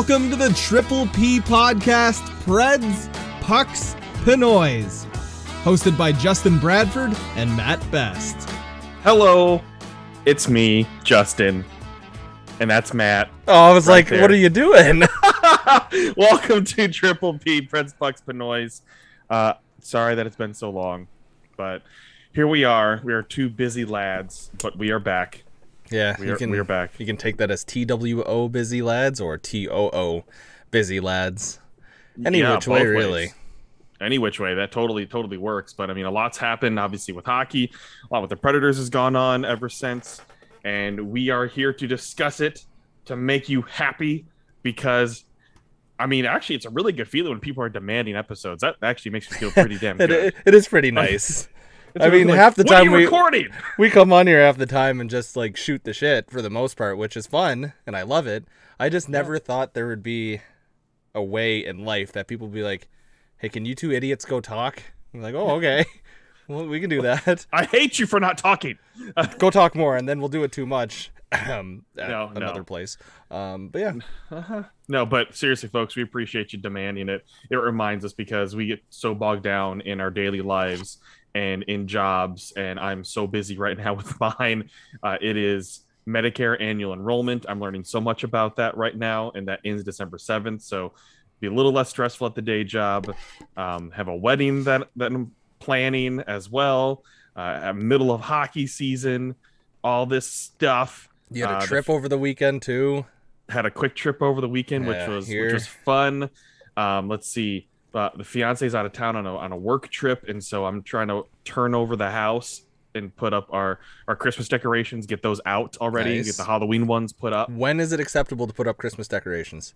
Welcome to the Triple P podcast, Preds, Pucks, Pinoys, hosted by Justin Bradford and Matt Best. Hello, it's me, Justin, and that's Matt. Oh, I was Right like, there. what are you doing? Welcome to Triple P Preds Pucks Pinoys. Uh, sorry that it's been so long, but here we are. We are two busy lads, but we are back. Yeah, We are, can we are back. you can take that as TWO busy lads or TOO busy lads. Any Yeah, which way, ways. really. Any which way, that totally, totally works. But I mean, a lot's happened, obviously, with hockey. A lot with the Predators has gone on ever since. And we are here to discuss it to make you happy because, I mean, actually, it's a really good feeling when people are demanding episodes. That actually makes me feel pretty damn good. it, it is pretty nice. It's I mean, like, half the time we- recording. we come on here half the time and just like shoot the shit for the most part, which is fun and I love it. I just never thought there would be a way in life that people would be like, "Hey, can you two idiots go talk?" I'm like, "Oh, okay." well, we can do that. I hate you for not talking. go talk more and then we'll do it too much um at No, another no. place um but yeah No, but seriously, folks, we appreciate you demanding it. It reminds us because we get so bogged down in our daily lives and in jobs, and I'm so busy right now with mine. Uh, it is Medicare annual enrollment. I'm learning so much about that right now, and that ends December 7th. So be a little less stressful at the day job. Um, have a wedding that, that I'm planning as well. Uh, middle of hockey season, all this stuff. you had a Uh, the trip over the weekend too had a quick trip over the weekend, Yeah, which was here. which was fun. Um, let's see, uh, the fiance's out of town on a on a work trip, and so I'm trying to turn over the house and put up our our Christmas decorations, get those out already, Nice. get the Halloween ones put up. when is it acceptable to put up christmas decorations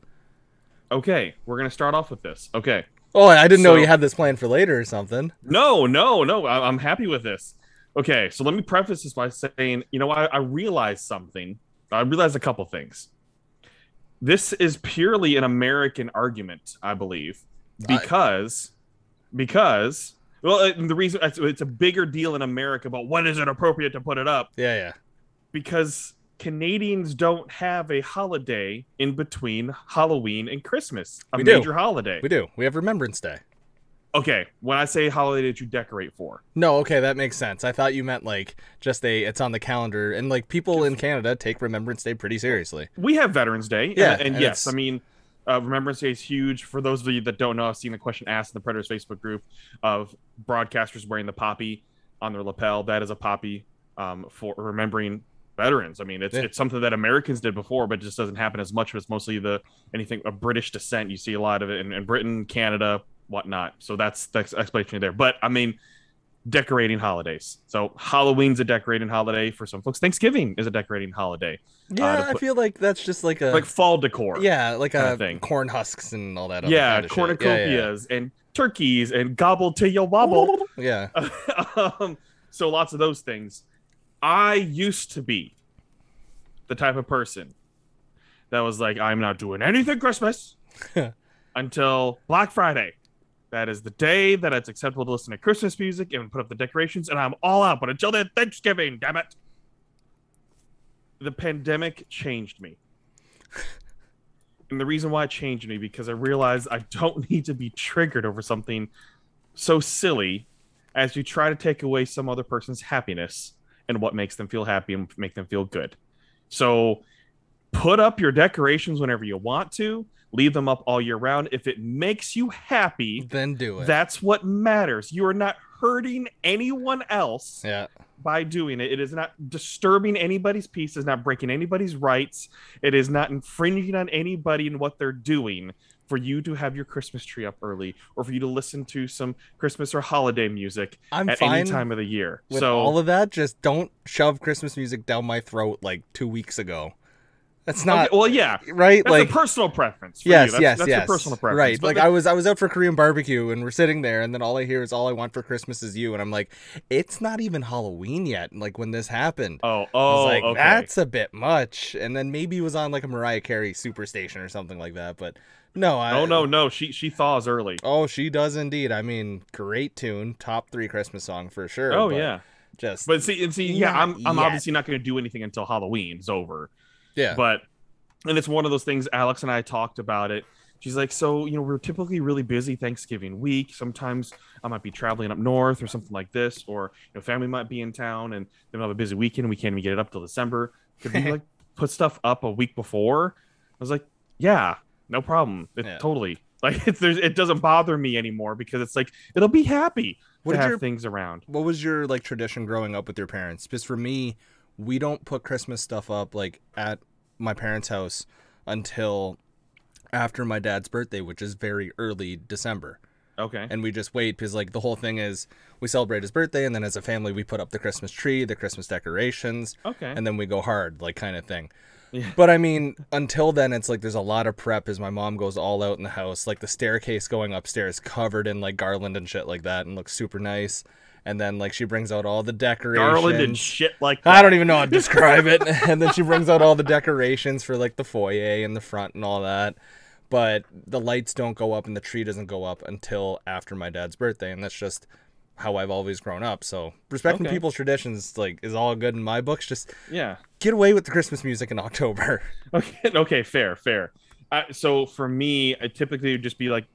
Okay, we're gonna start off with this. Okay, oh i didn't know you had this plan for later or something no, no, no, I- I'm happy with this. Okay, so let me preface this by saying, you know, I, I realized something. I realized a couple things. This is purely an American argument, I believe, I- because because well, uh, the reason it's, a bigger deal in America about when is it appropriate to put it up yeah yeah because Canadians don't have a holiday in between Halloween and Christmas, a We do. major holiday. we do we have remembrance day Okay, when I say holiday that you decorate for, no okay that makes sense i thought you meant like just a it's on the calendar and like people in canada take remembrance day pretty seriously we have Veterans Day. and- Yeah, and, and yes, it's- I mean, uh, Remembrance Day is huge. For those of you that don't know, I've seen the question asked in the Predators Facebook group of broadcasters wearing the poppy on their lapel. That is a poppy um, for remembering veterans. I mean, it's Yeah. it's something that Americans did before, but it just doesn't happen as much. It's mostly the anything of British descent. You see a lot of it in, in Britain, Canada, whatnot. So that's the explanation there. But I mean. Decorating holidays. So Halloween's a decorating holiday for some folks. Thanksgiving is a decorating holiday. yeah to i feel like that's just like a Like fall decor. yeah like a thing. corn husks and all that other yeah, kind of shit. Yeah, cornucopias and turkeys and gobble till you wobble. yeah, yeah. um, so lots of those things. I used to be the type of person that was like, I'm not doing anything Christmas until Black Friday. That is the day that it's acceptable to listen to Christmas music and put up the decorations, and I'm all out. But until then, Thanksgiving, damn it. The pandemic changed me. And the reason why it changed me because I realized I don't need to be triggered over something so silly as you try to take away some other person's happiness and what makes them feel happy and make them feel good. So put up your decorations whenever you want to, leave them up all year round. If it makes you happy, then do it that's what matters. You are not hurting anyone else yeah by doing it. It is not disturbing anybody's peace. It is not breaking anybody's rights. It is not infringing on anybody in what they're doing for you to have your Christmas tree up early or for you to listen to some Christmas or holiday music i'm at any time of the year. with so all of that just don't shove christmas music down my throat like two weeks ago that's not Okay, well, yeah, right that's like a personal preference. For yes you. That's, yes that's yes your personal preference. right But like i was i was out for korean barbecue and we're sitting there and then all i hear is all i want for christmas is you and i'm like it's not even halloween yet like when this happened oh, I was oh, like, okay. that's a bit much. And then maybe it was on like a Mariah Carey Superstation or something like that. But no, I, no, no, no. She she thaws early. Oh, she does indeed. I mean, great tune, top three Christmas song for sure. Oh yeah, just but see, and see, yeah, I'm I'm obviously not going to do anything until Halloween's over. Yeah. But and it's one of those things. Alex and I talked about it. She's like, so you know, we're typically really busy Thanksgiving week. Sometimes I might be traveling up north or something like this, or you know, family might be in town and they have a busy weekend. We can't even get it up till December. Could we like put stuff up a week before? I was like, yeah, no problem. It Yeah. totally like it's there's it doesn't bother me anymore because it's like it'll be happy What to have your- things around. What was your like tradition growing up with your parents? Because for me, we don't put Christmas stuff up like at my parents' house until after my dad's birthday, which is very early December. Okay. And we just wait because like the whole thing is we celebrate his birthday and then as a family we put up the Christmas tree, the Christmas decorations, Okay. and then we go hard, like kind of thing. Yeah. But I mean, until then, it's like there's a lot of prep as my mom goes all out in the house. Like the staircase going upstairs covered in like garland and shit like that and looks super nice. And then like she brings out all the decorations. Garland and shit like that. I don't even know how to describe it. and then she brings out all the decorations for like the foyer and the front and all that. But the lights don't go up and the tree doesn't go up until after my dad's birthday, and that's just how I've always grown up. So respecting Okay. people's traditions like is all good in my books. Just Yeah. get away with the Christmas music in October. Okay, okay, fair, fair. Uh, so for me, I typically would just be like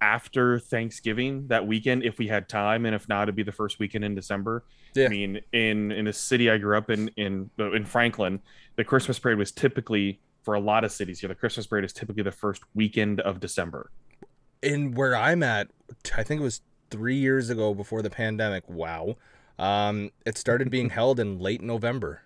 after Thanksgiving that weekend if we had time, and if not, it'd be the first weekend in December. Yeah. I mean, in in a city I grew up in in uh, in Franklin, the Christmas parade was typically for a lot of cities here. The Christmas parade is typically the first weekend of December. in where I'm at, I think it was three years ago before the pandemic. Wow. Um, it started being held in late November.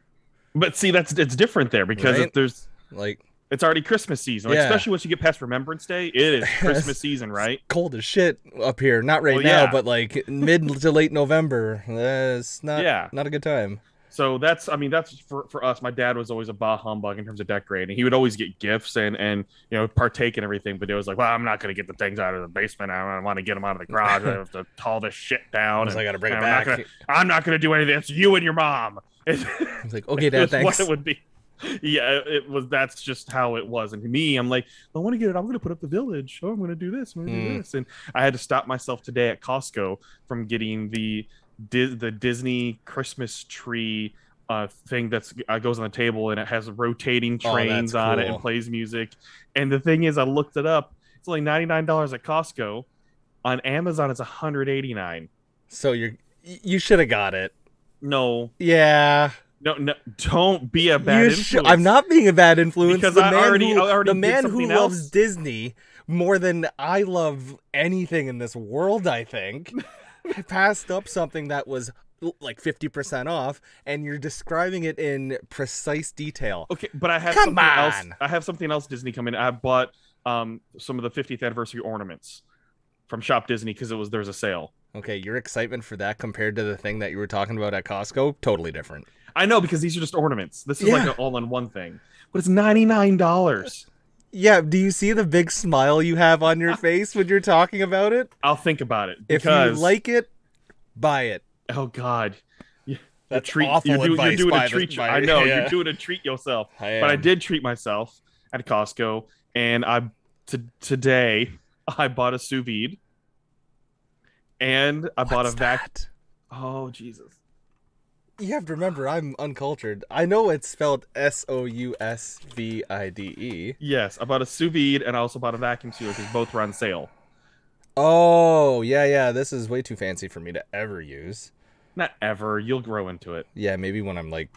But see, that's it's different there because Right. there's Like it's already Christmas season, like, Yeah. especially once you get past Remembrance Day. It is Christmas season, right? cold as shit up here. Not right Well, now, yeah. but like mid to late November. That's not Yeah. not a good time. So that's, I mean, that's for, for us. My dad was always a bah humbug in terms of decorating. He would always get gifts and and you know partake in everything, but it was like, well, I'm not going to get the things out of the basement. I don't want to get them out of the garage. I have to haul this shit down. So I gotta bring it I'm not back. gonna- I'm not going to do anything. It's you and your mom. It's, It's like, okay, dad, thanks. What it would be. Yeah, it was. That's just how it was. And to me, I'm like, I want to get it. I'm going to put up the village. Oh, I'm going to do this. I'm going to Mm. do this. And I had to stop myself today at Costco from getting the the Disney Christmas tree uh, thing that's uh, goes on the table and it has rotating Oh, trains on it and plays music. And the thing is, I looked it up. It's only ninety nine dollars at Costco. On Amazon, it's 189. So you're you should have got it. No, Yeah. No, no! Don't be a bad influence. should- I'm not being a bad influence. Because the I man already- who, already the man who loves. Disney more than I love anything in this world, I think. I passed up something that was like 50% off and you're describing it in precise detail. Okay, but I have Come something else. on. I have something else Disney coming. I bought um some of the 50th anniversary ornaments from Shop Disney because it was there's a sale. Okay, your excitement for that compared to the thing that you were talking about at Costco, totally different. I know because these are just ornaments. This is Yeah. like an all-in-one thing, but it's ninety nine dollars. Yeah, do you see the big smile you have on your face when you're talking about it? I'll think about it If you like it, buy it. oh god, the That's treat awful you're, do- advice you're doing a the- treat. by- I know yeah. you're doing a treat yourself. I but I did treat myself at Costco, and I t- today I bought a sous vide, and I bought a What's vac. that? Oh Jesus! You have to remember, I'm uncultured. I know it's spelled S O U S V I D E. Yes, I bought a sous vide, and I also bought a vacuum sealer because both were on sale. Oh, yeah, yeah. This is way too fancy for me to ever use. Not ever. You'll grow into it. Yeah, maybe when I'm like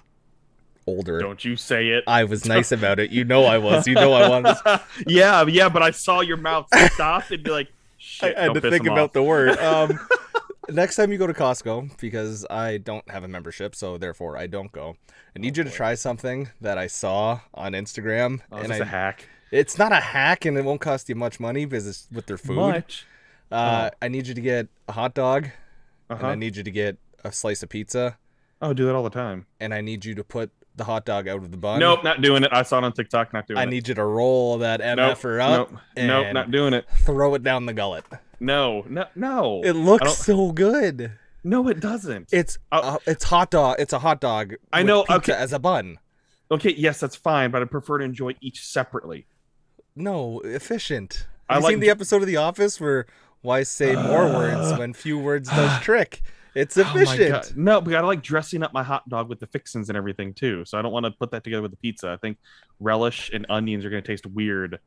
older. Don't you say it. I was nice about it. You know I was. You know I wanted. yeah, yeah, but I saw your mouth stop and be like, I shit. had don't to think about off. the word. Um, next time you go to Costco, because I don't have a membership, so therefore I don't go. I need you to try something that I saw on Instagram, Oh, and this I, a hack? it's not a hack, and it won't cost you much money because it's with their food. Much. Uh, I need you to get a hot dog, and I Uh-huh. need you to get a slice of pizza, Oh, do that all the time. and I need you to put the hot dog out of the bun. Nope, not doing it. I saw it on TikTok. Not doing I it. I need you to roll that nope, MFer up Nope, nope, not doing it. throw it down the gullet. No, no, no. It looks so good. No, it doesn't. It's uh, it's hot dog. It's a hot dog. I know, pizza okay. as a bun. okay, yes, that's fine, but I prefer to enjoy each separately. No, efficient. I Have you like seen the episode of The Office where why say more words when few words does trick? It's Oh efficient. God. No, but I like dressing up my hot dog with the fixins and everything too. So I don't want to put that together with the pizza. I think relish and onions are going to taste weird.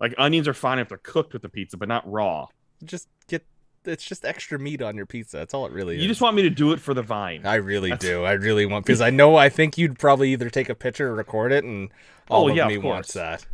Like onions are fine if they're cooked with the pizza, but not raw. just get it's just extra meat on your pizza. That's all it really is. You just want me to do it for the vine. I really That's- do. I really want because I know I think you'd probably either take a picture or record it, and all Oh, of yeah, me of wants that.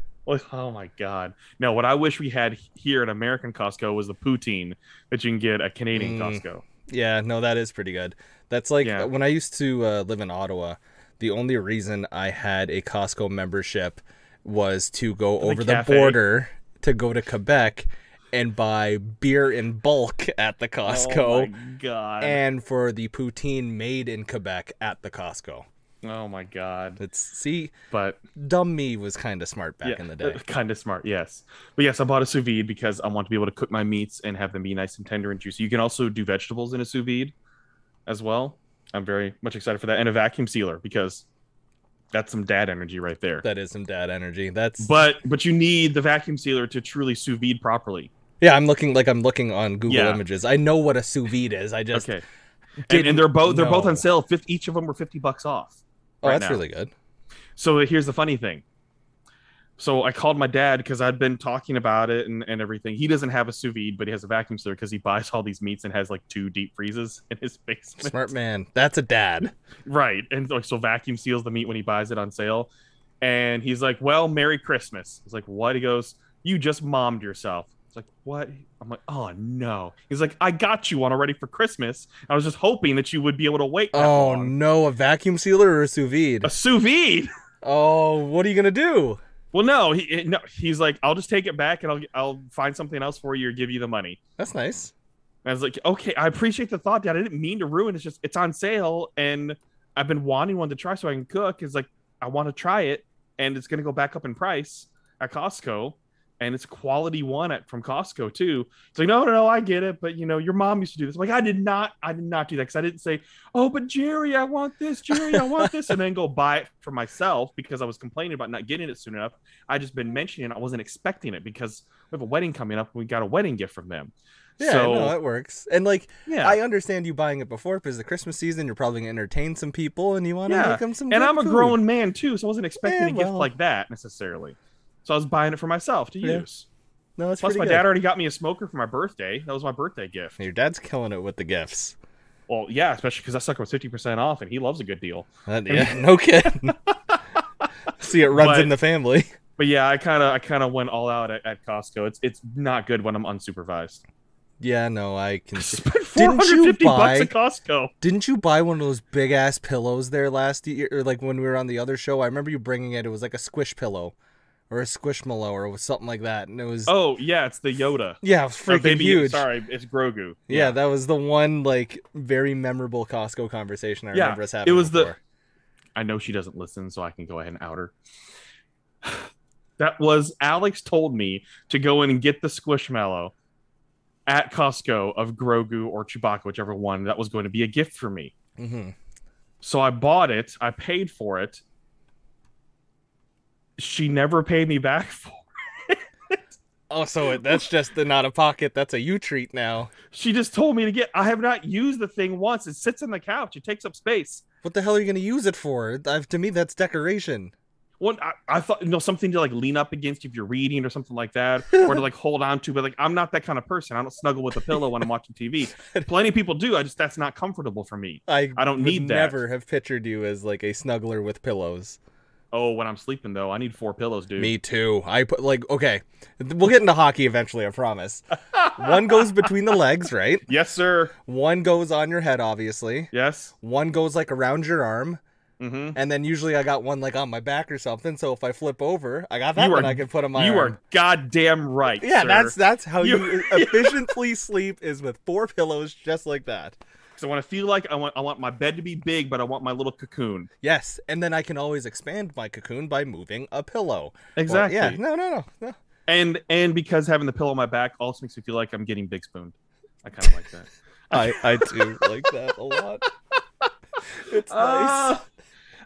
Oh my god! No, what I wish we had here at American Costco was the poutine that you can get at Canadian Mm. Costco. Yeah, no, that is pretty good. That's like Yeah. when I used to uh, live in Ottawa. The only reason I had a Costco membership was to go the over the border to go to Quebec and buy beer in bulk at the Costco, Oh my god! and for the poutine made in Quebec at the Costco. Oh my god! It's see, But dumb me was kind of smart back yeah, in the uh, day. kind of smart, yes. But yes, I bought a sous vide because I want to be able to cook my meats and have them be nice and tender and juicy. You can also do vegetables in a sous vide as well. I'm very much excited for that, and a vacuum sealer because that's some dad energy right there. That is some dad energy. That's But but you need the vacuum sealer to truly sous vide properly. yeah. I'm looking like I'm looking on Google Yeah. Images. I know what a sous vide is. I just Okay. And, and they're both they're both on sale. 50, each of them were fifty bucks off. Oh, right that's now. really good. So here's the funny thing. So I called my dad because I'd been talking about it and, and everything. He doesn't have a sous vide, but he has a vacuum sealer because he buys all these meats and has like two deep freezes in his basement. Smart man. That's a dad. Right. And like so vacuum seals the meat when he buys it on sale. And he's like, Well, Merry Christmas. He's like, What? He goes, You just mommed yourself. It's like, What? I'm like, Oh no. He's like, I got you one already for Christmas. I was just hoping that you would be able to wait Oh long. no, a vacuum sealer or a sous vide? A sous vide. Oh, what are you gonna do? Well, no, he no, he's like, I'll just take it back and I'll I'll find something else for you or give you the money. That's nice. And I was like, okay, I appreciate the thought, Dad. I didn't mean to ruin. It's just it's on sale, and I've been wanting one to try so I can cook. It's like I want to try it, and it's gonna go back up in price at Costco, and it's quality one at from Costco too. It's like, no, no, no, I get it, but you know, your mom used to do this. I'm like, I did not, I did not do that because I didn't say, oh, but Jerry, I want this, Jerry, I want this, and then go buy it for myself because I was complaining about not getting it soon enough. I just been mentioning. I wasn't expecting it because we have a wedding coming up. and We got a wedding gift from them. Yeah, so no, that works. And like, yeah, I understand you buying it before because the Christmas season, you're probably gonna entertain some people and you want to Yeah, make them some. and I'm a food. grown man too, so I wasn't expecting Yeah, a gift like that necessarily. So I was buying it for myself to Yeah. use. No, it's Plus, my good. dad already got me a smoker for my birthday. That was my birthday gift. Your dad's killing it with the gifts. Well, yeah, especially because that sucker was fifty percent off, and he loves a good deal. That- yeah, no kidding. See, it runs But- in the family. But yeah, I kind of, I kind of went all out at, at Costco. It's, it's not good when I'm unsupervised. Yeah, no, I can. See. Spent four Didn't you hundred fifty bucks at Costco. Didn't you buy one of those big ass pillows there last year, or like when we were on the other show? I remember you bringing it. It was like a squish pillow, or a squishmallow, or something like that, and it was Oh yeah, it's the Yoda. yeah, it was freaking baby, huge. Sorry, it's Grogu. Yeah, that was the one like very memorable Costco conversation I Yeah, remember us having. it was the- I know she doesn't listen, so I can go ahead and out her. That was Alex told me to go in and get the Squishmallow at Costco of Grogu or Chewbacca, whichever one that was going to be a gift for me. Mhm. So I bought it, I paid for it. She never paid me back for it. Oh, so that's just the not a pocket. That's a you treat now. She just told me to get I have not used the thing once. It sits on the couch. It takes up space. What the hell are you gonna use it for? I've, to me, that's decoration. One, I, I thought you know something to like lean up against if you're reading or something like that, or to like hold on to. But like I'm not that kind of person. I don't snuggle with a pillow when I'm watching TV. Plenty of people do. I just that's not comfortable for me. I I don't need that. Never have pictured you as like a snuggler with pillows. Oh, when I'm sleeping though, I need four pillows, dude. Me too. I put like okay, we'll get into hockey eventually. I promise. One goes between the legs, right? Yes, sir. One goes on your head, obviously. Yes. One goes like around your arm, Mm-hmm. and then usually I got one like on my back or something. So if I flip over, I got that You one are- I can put them on my You arm. are goddamn right. Yeah, sir. that's that's how you, You- efficiently sleep is with four pillows just like that. So want to feel like I want, I want my bed to be big, but I want my little cocoon. Yes, and then I can always expand my cocoon by moving a pillow. Or- Exactly. yeah. No, no, no, no. And and because having the pillow on my back also makes me feel like I'm getting big spooned. I kind of like that. I I do like that a lot. It's nice. Ah,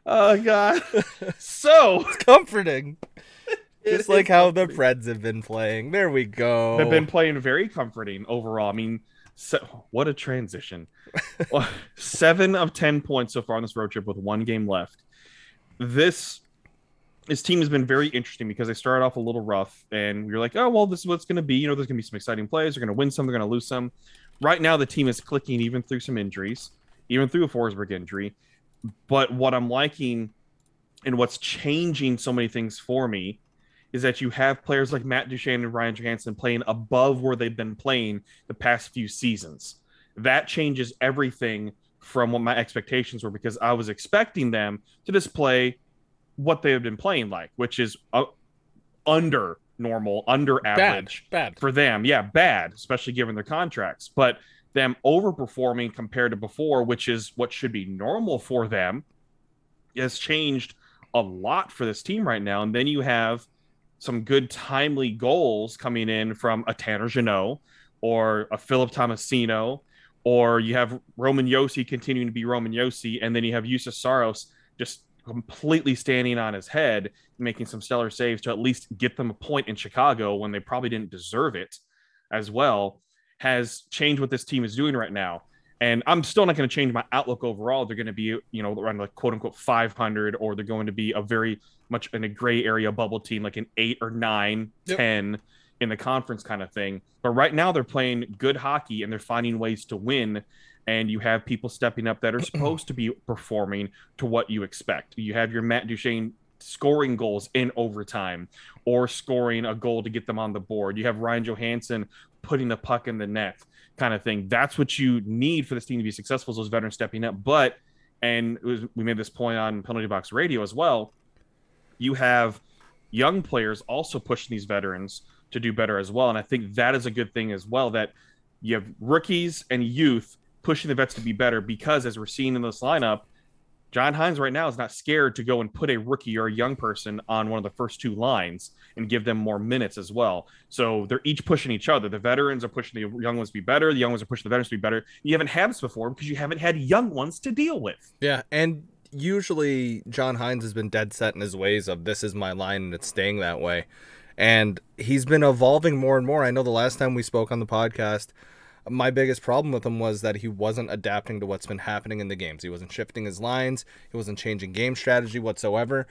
oh god. So it's comforting. it Just like how the. Preds have been playing. There we go. they've been playing very comforting overall. I mean, So, what a transition. Seven of 10 points so far on this road trip with one game left. This this team has been very interesting because they started off a little rough and we are like, oh, well, this is what's going to be. You know, there's going to be some exciting plays. They're going to win some, they're going to lose some. Right now, the team is clicking even through some injuries, even through a Forsberg injury. But what I'm liking and what's changing so many things for me is that you have players like Matt Duchene and Ryan Johansen playing above where they've been playing the past few seasons. That changes everything from what my expectations were because I was expecting them to display what they have been playing like, which is uh, under normal, under average bad, bad for them. Yeah, bad, especially given their contracts. But them overperforming compared to before, which is what should be normal for them, has changed a lot for this team right now. And then you have some good timely goals coming in from a Tanner Jeannot or a Philip Tomasino, or you have Roman Josi continuing to be Roman Josi, and then you have Juuse Saros just completely standing on his head, making some stellar saves to at least get them a point in Chicago when they probably didn't deserve it as well, has changed what this team is doing right now. And I'm still not going to change my outlook overall. They're going to be, you know, around like quote unquote 500, or they're going to be a very much in a gray area bubble team, like an eight or nine, yep. 10 in the conference kind of thing. But right now they're playing good hockey and they're finding ways to win and you have people stepping up that are supposed to be performing to what you expect. You have your Matt Duchene scoring goals in overtime or scoring a goal to get them on the board. You have Ryan Johansen putting the puck in the net kind of thing. That's what you need for this team to be successful, Is those veterans stepping up. But, and was, we made this point on Penalty Box Radio as well, you have young players also pushing these veterans to do better as well. And I think that is a good thing as well that you have rookies and youth pushing the vets to be better because as we're seeing in this lineup, John Hynes right now is not scared to go and put a rookie or a young person on one of the first two lines and give them more minutes as well. So they're each pushing each other. The veterans are pushing the young ones to be better. The young ones are pushing the veterans to be better. You haven't had this before because you haven't had young ones to deal with. Yeah, and usually John Hynes has been dead set in his ways of this is my line and it's staying that way. And he's been evolving more and more. I know the last time we spoke on the podcast, my biggest problem with him was that he wasn't adapting to what's been happening in the games. He wasn't shifting his lines, he wasn't changing game strategy whatsoever.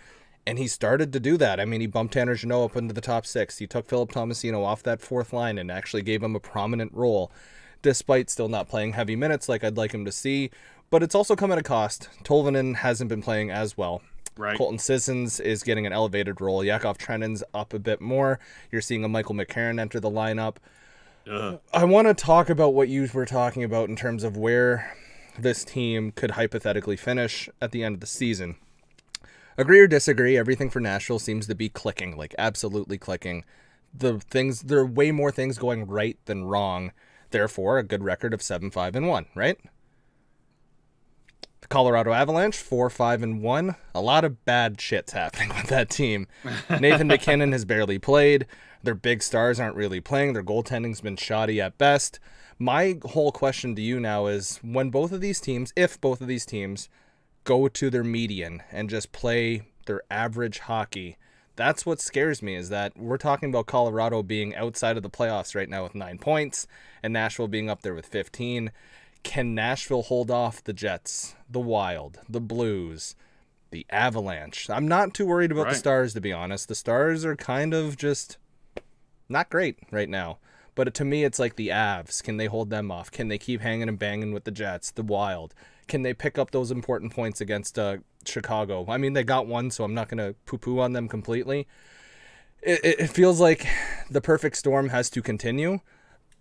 And he started to do that. I mean, he bumped Tanner Jeannot up into the top six. He took Philip Tomasino off that fourth line and actually gave him a prominent role, despite still not playing heavy minutes like I'd like him to see. But it's also come at a cost. Tolvanen hasn't been playing as well. Right. Colton Sissons is getting an elevated role. Yakov Trenin's up a bit more. You're seeing a Michael McCarron enter the lineup. I want to talk about what you were talking about in terms of where this team could hypothetically finish at the end of the season. Agree or disagree, everything for Nashville seems to be clicking, like absolutely clicking. The things there are way more things going right than wrong. Therefore, a good record of 7-5 and 1, right? The Colorado Avalanche 4-5 and 1. A lot of bad shits happening with that team. Nathan MacKinnon has barely played. Their big stars aren't really playing. Their goaltending's been shoddy at best. My whole question to you now is when both of these teams, if both of these teams go to their median and just play their average hockey, that's what scares me is that we're talking about Colorado being outside of the playoffs right now with 9 points and Nashville being up there with 15. Can Nashville hold off the Jets, the Wild, the Blues, the Avalanche? I'm not too worried about right. the Stars to be honest. The Stars are kind of just not great right now. But to me, it's like the Avs. Can they hold them off? Can they keep hanging and banging with the Jets, the Wild? Can they pick up those important points against uh, Chicago? I mean, they got one, so I'm not going to poo poo on them completely. It, it feels like the perfect storm has to continue.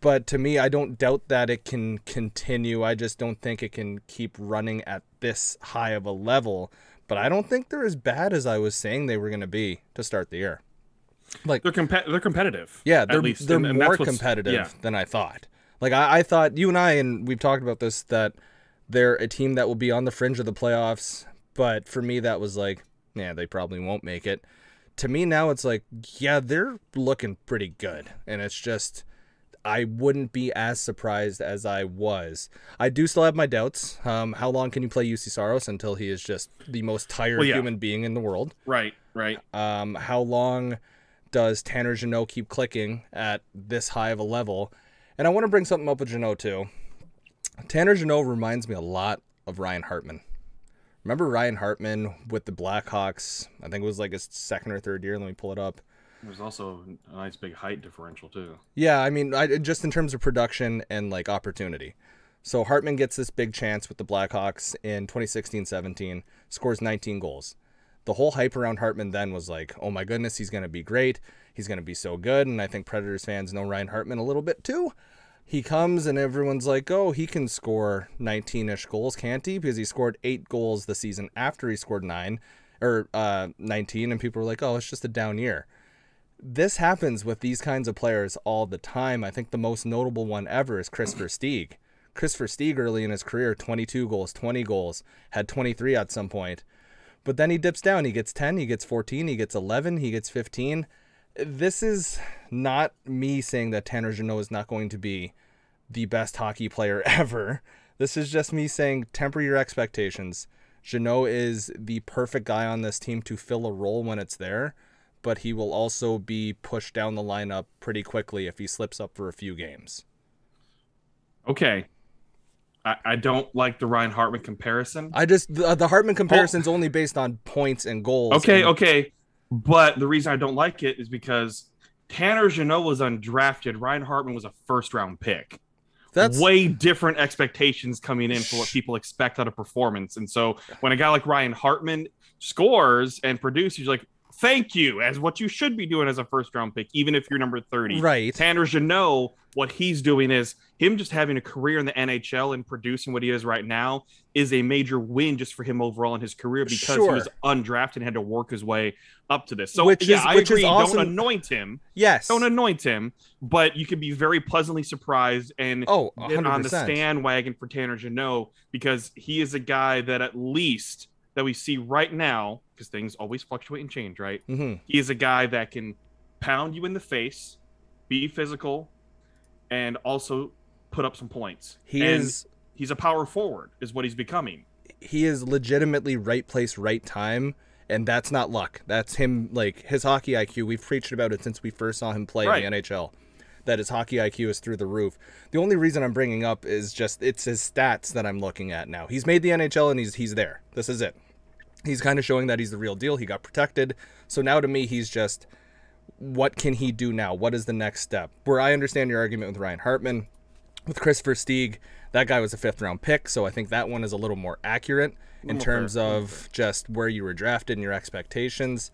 But to me, I don't doubt that it can continue. I just don't think it can keep running at this high of a level. But I don't think they're as bad as I was saying they were going to be to start the year. Like they're comp- they're competitive. Yeah, they're they're and, and more competitive yeah. than I thought. Like I, I thought you and I and we've talked about this that they're a team that will be on the fringe of the playoffs. But for me, that was like, yeah, they probably won't make it. To me now, it's like, yeah, they're looking pretty good, and it's just. I wouldn't be as surprised as I was. I do still have my doubts. Um, how long can you play Juuse Saros until he is just the most tired well, yeah. human being in the world? Right, right. Um, how long does Tanner Jeannot keep clicking at this high of a level? And I want to bring something up with Jeannot too. Tanner Jeannot reminds me a lot of Ryan Hartman. Remember Ryan Hartman with the Blackhawks? I think it was like his second or third year. Let me pull it up. There's also a nice big height differential too. Yeah, I mean, I, just in terms of production and like opportunity. So Hartman gets this big chance with the Blackhawks in 2016-17, scores 19 goals. The whole hype around Hartman then was like, "Oh my goodness, he's going to be great. He's going to be so good." And I think Predators fans know Ryan Hartman a little bit too. He comes and everyone's like, "Oh, he can score 19ish goals, can't he?" Because he scored 8 goals the season after he scored 9 or uh, 19 and people were like, "Oh, it's just a down year." This happens with these kinds of players all the time. I think the most notable one ever is Kris Versteeg Kris Versteeg early in his career, 22 goals, 20 goals, had 23 at some point. But then he dips down. He gets 10, he gets 14, he gets 11, he gets 15. This is not me saying that Tanner Jeannot is not going to be the best hockey player ever. This is just me saying temper your expectations. Jeannot is the perfect guy on this team to fill a role when it's there, but he will also be pushed down the lineup pretty quickly if he slips up for a few games. Okay, I, I don't like the Ryan Hartman comparison. I just the, the Hartman comparison is oh. only based on points and goals. Okay, and... okay, but the reason I don't like it is because Tanner Jeannot was undrafted. Ryan Hartman was a first round pick. That's way different expectations coming in for what people expect out of performance. And so when a guy like Ryan Hartman scores and produces, you're like, thank you as what you should be doing as a first round pick, even if you're number 30. Right. Tanner Jeannot, what he's doing is him just having a career in the NHL and producing what he is right now is a major win just for him overall in his career because sure. he was undrafted and had to work his way up to this. So which yeah, is, I agree. Awesome. Don't anoint him. Yes. Don't anoint him, but you could be very pleasantly surprised and oh, on the stand wagon for Tanner Jeannot because he is a guy that at least that we see right now, because things always fluctuate and change, right? Mm-hmm. He is a guy that can pound you in the face, be physical, and also put up some points. He and is he's a power forward, is what he's becoming. He is legitimately right place, right time, and that's not luck. That's him like his hockey IQ. We've preached about it since we first saw him play right. in the NHL. That his hockey IQ is through the roof. The only reason I'm bringing up is just it's his stats that I'm looking at now. He's made the NHL and he's he's there. This is it he's kind of showing that he's the real deal. He got protected. So now to me, he's just what can he do now? What is the next step? Where I understand your argument with Ryan Hartman, with Kris Versteeg, that guy was a fifth round pick. So I think that one is a little more accurate in terms of just where you were drafted and your expectations.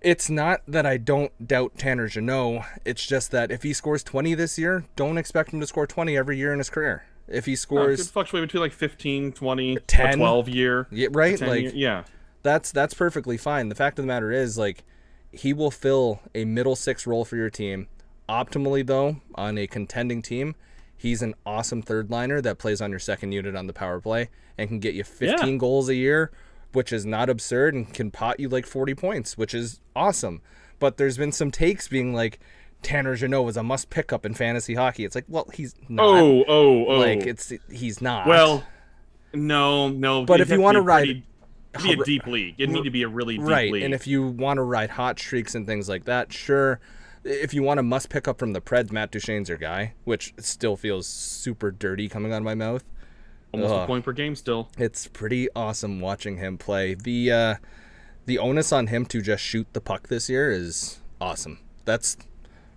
It's not that I don't doubt Tanner Jeannot. It's just that if he scores 20 this year, don't expect him to score 20 every year in his career if he scores no, fluctuate between like 15 20 10 12 year yeah right? like year, yeah. that's that's perfectly fine. The fact of the matter is like he will fill a middle six role for your team. Optimally though on a contending team he's an awesome third liner that plays on your second unit on the power play and can get you 15 yeah. goals a year which is not absurd and can pot you like 40 points which is awesome. But there's been some takes being like Tanner Jeannot was a must pick up in fantasy hockey. It's like, well, he's not. Oh, oh, oh. Like it's he's not. Well, no, no. But if you want to ride, pretty, be a deep league. It need to be a really deep right. league. And if you want to ride hot streaks and things like that, sure. If you want a must pick up from the Preds, Matt Duchene's your guy, which still feels super dirty coming out of my mouth. Almost Ugh. a point per game still. It's pretty awesome watching him play. The uh, the onus on him to just shoot the puck this year is awesome. That's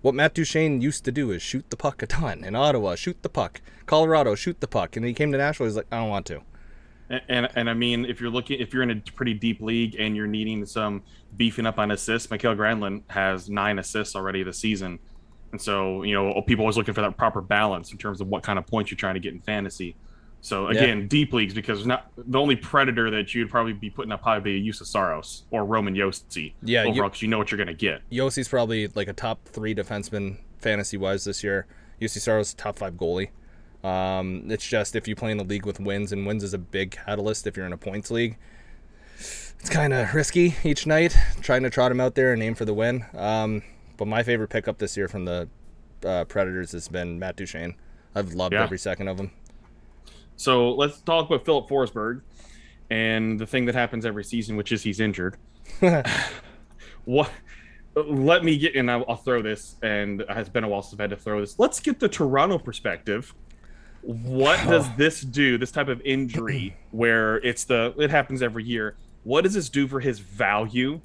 what Matt Duchene used to do is shoot the puck a ton. In Ottawa, shoot the puck. Colorado, shoot the puck. And he came to Nashville. He's like, I don't want to. And, and, and I mean, if you're looking, if you're in a pretty deep league and you're needing some beefing up on assists, Mikael Granlund has nine assists already this season. And so, you know, people always looking for that proper balance in terms of what kind of points you're trying to get in fantasy. So again, yeah. deep leagues because not the only predator that you'd probably be putting up probably be a Juuse Saros or Roman Josi. Yeah, overall because you, you, know what you're gonna get. Josi's probably like a top three defenseman fantasy wise this year. Juuse Saros top five goalie. Um, it's just if you play in the league with wins, and wins is a big catalyst if you're in a points league. It's kind of risky each night trying to trot him out there and aim for the win. Um, but my favorite pickup this year from the uh, Predators has been Matt Duchene. I've loved yeah. every second of him. So let's talk about Filip Forsberg and the thing that happens every season, which is he's injured. what let me get and I'll, I'll throw this and it has been a while since I've had to throw this. Let's get the Toronto perspective. What does this do? This type of injury where it's the it happens every year. What does this do for his value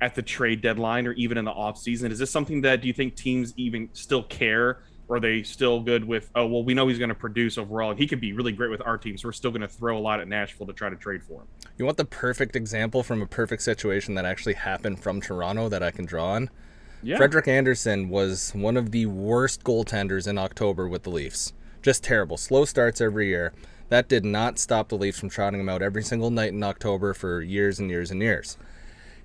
at the trade deadline or even in the offseason? Is this something that do you think teams even still care? Or are they still good with, oh, well, we know he's going to produce overall he could be really great with our team, so we're still going to throw a lot at Nashville to try to trade for him? You want the perfect example from a perfect situation that actually happened from Toronto that I can draw on? Yeah. Frederik Andersen was one of the worst goaltenders in October with the Leafs. Just terrible. Slow starts every year. That did not stop the Leafs from trotting him out every single night in October for years and years and years.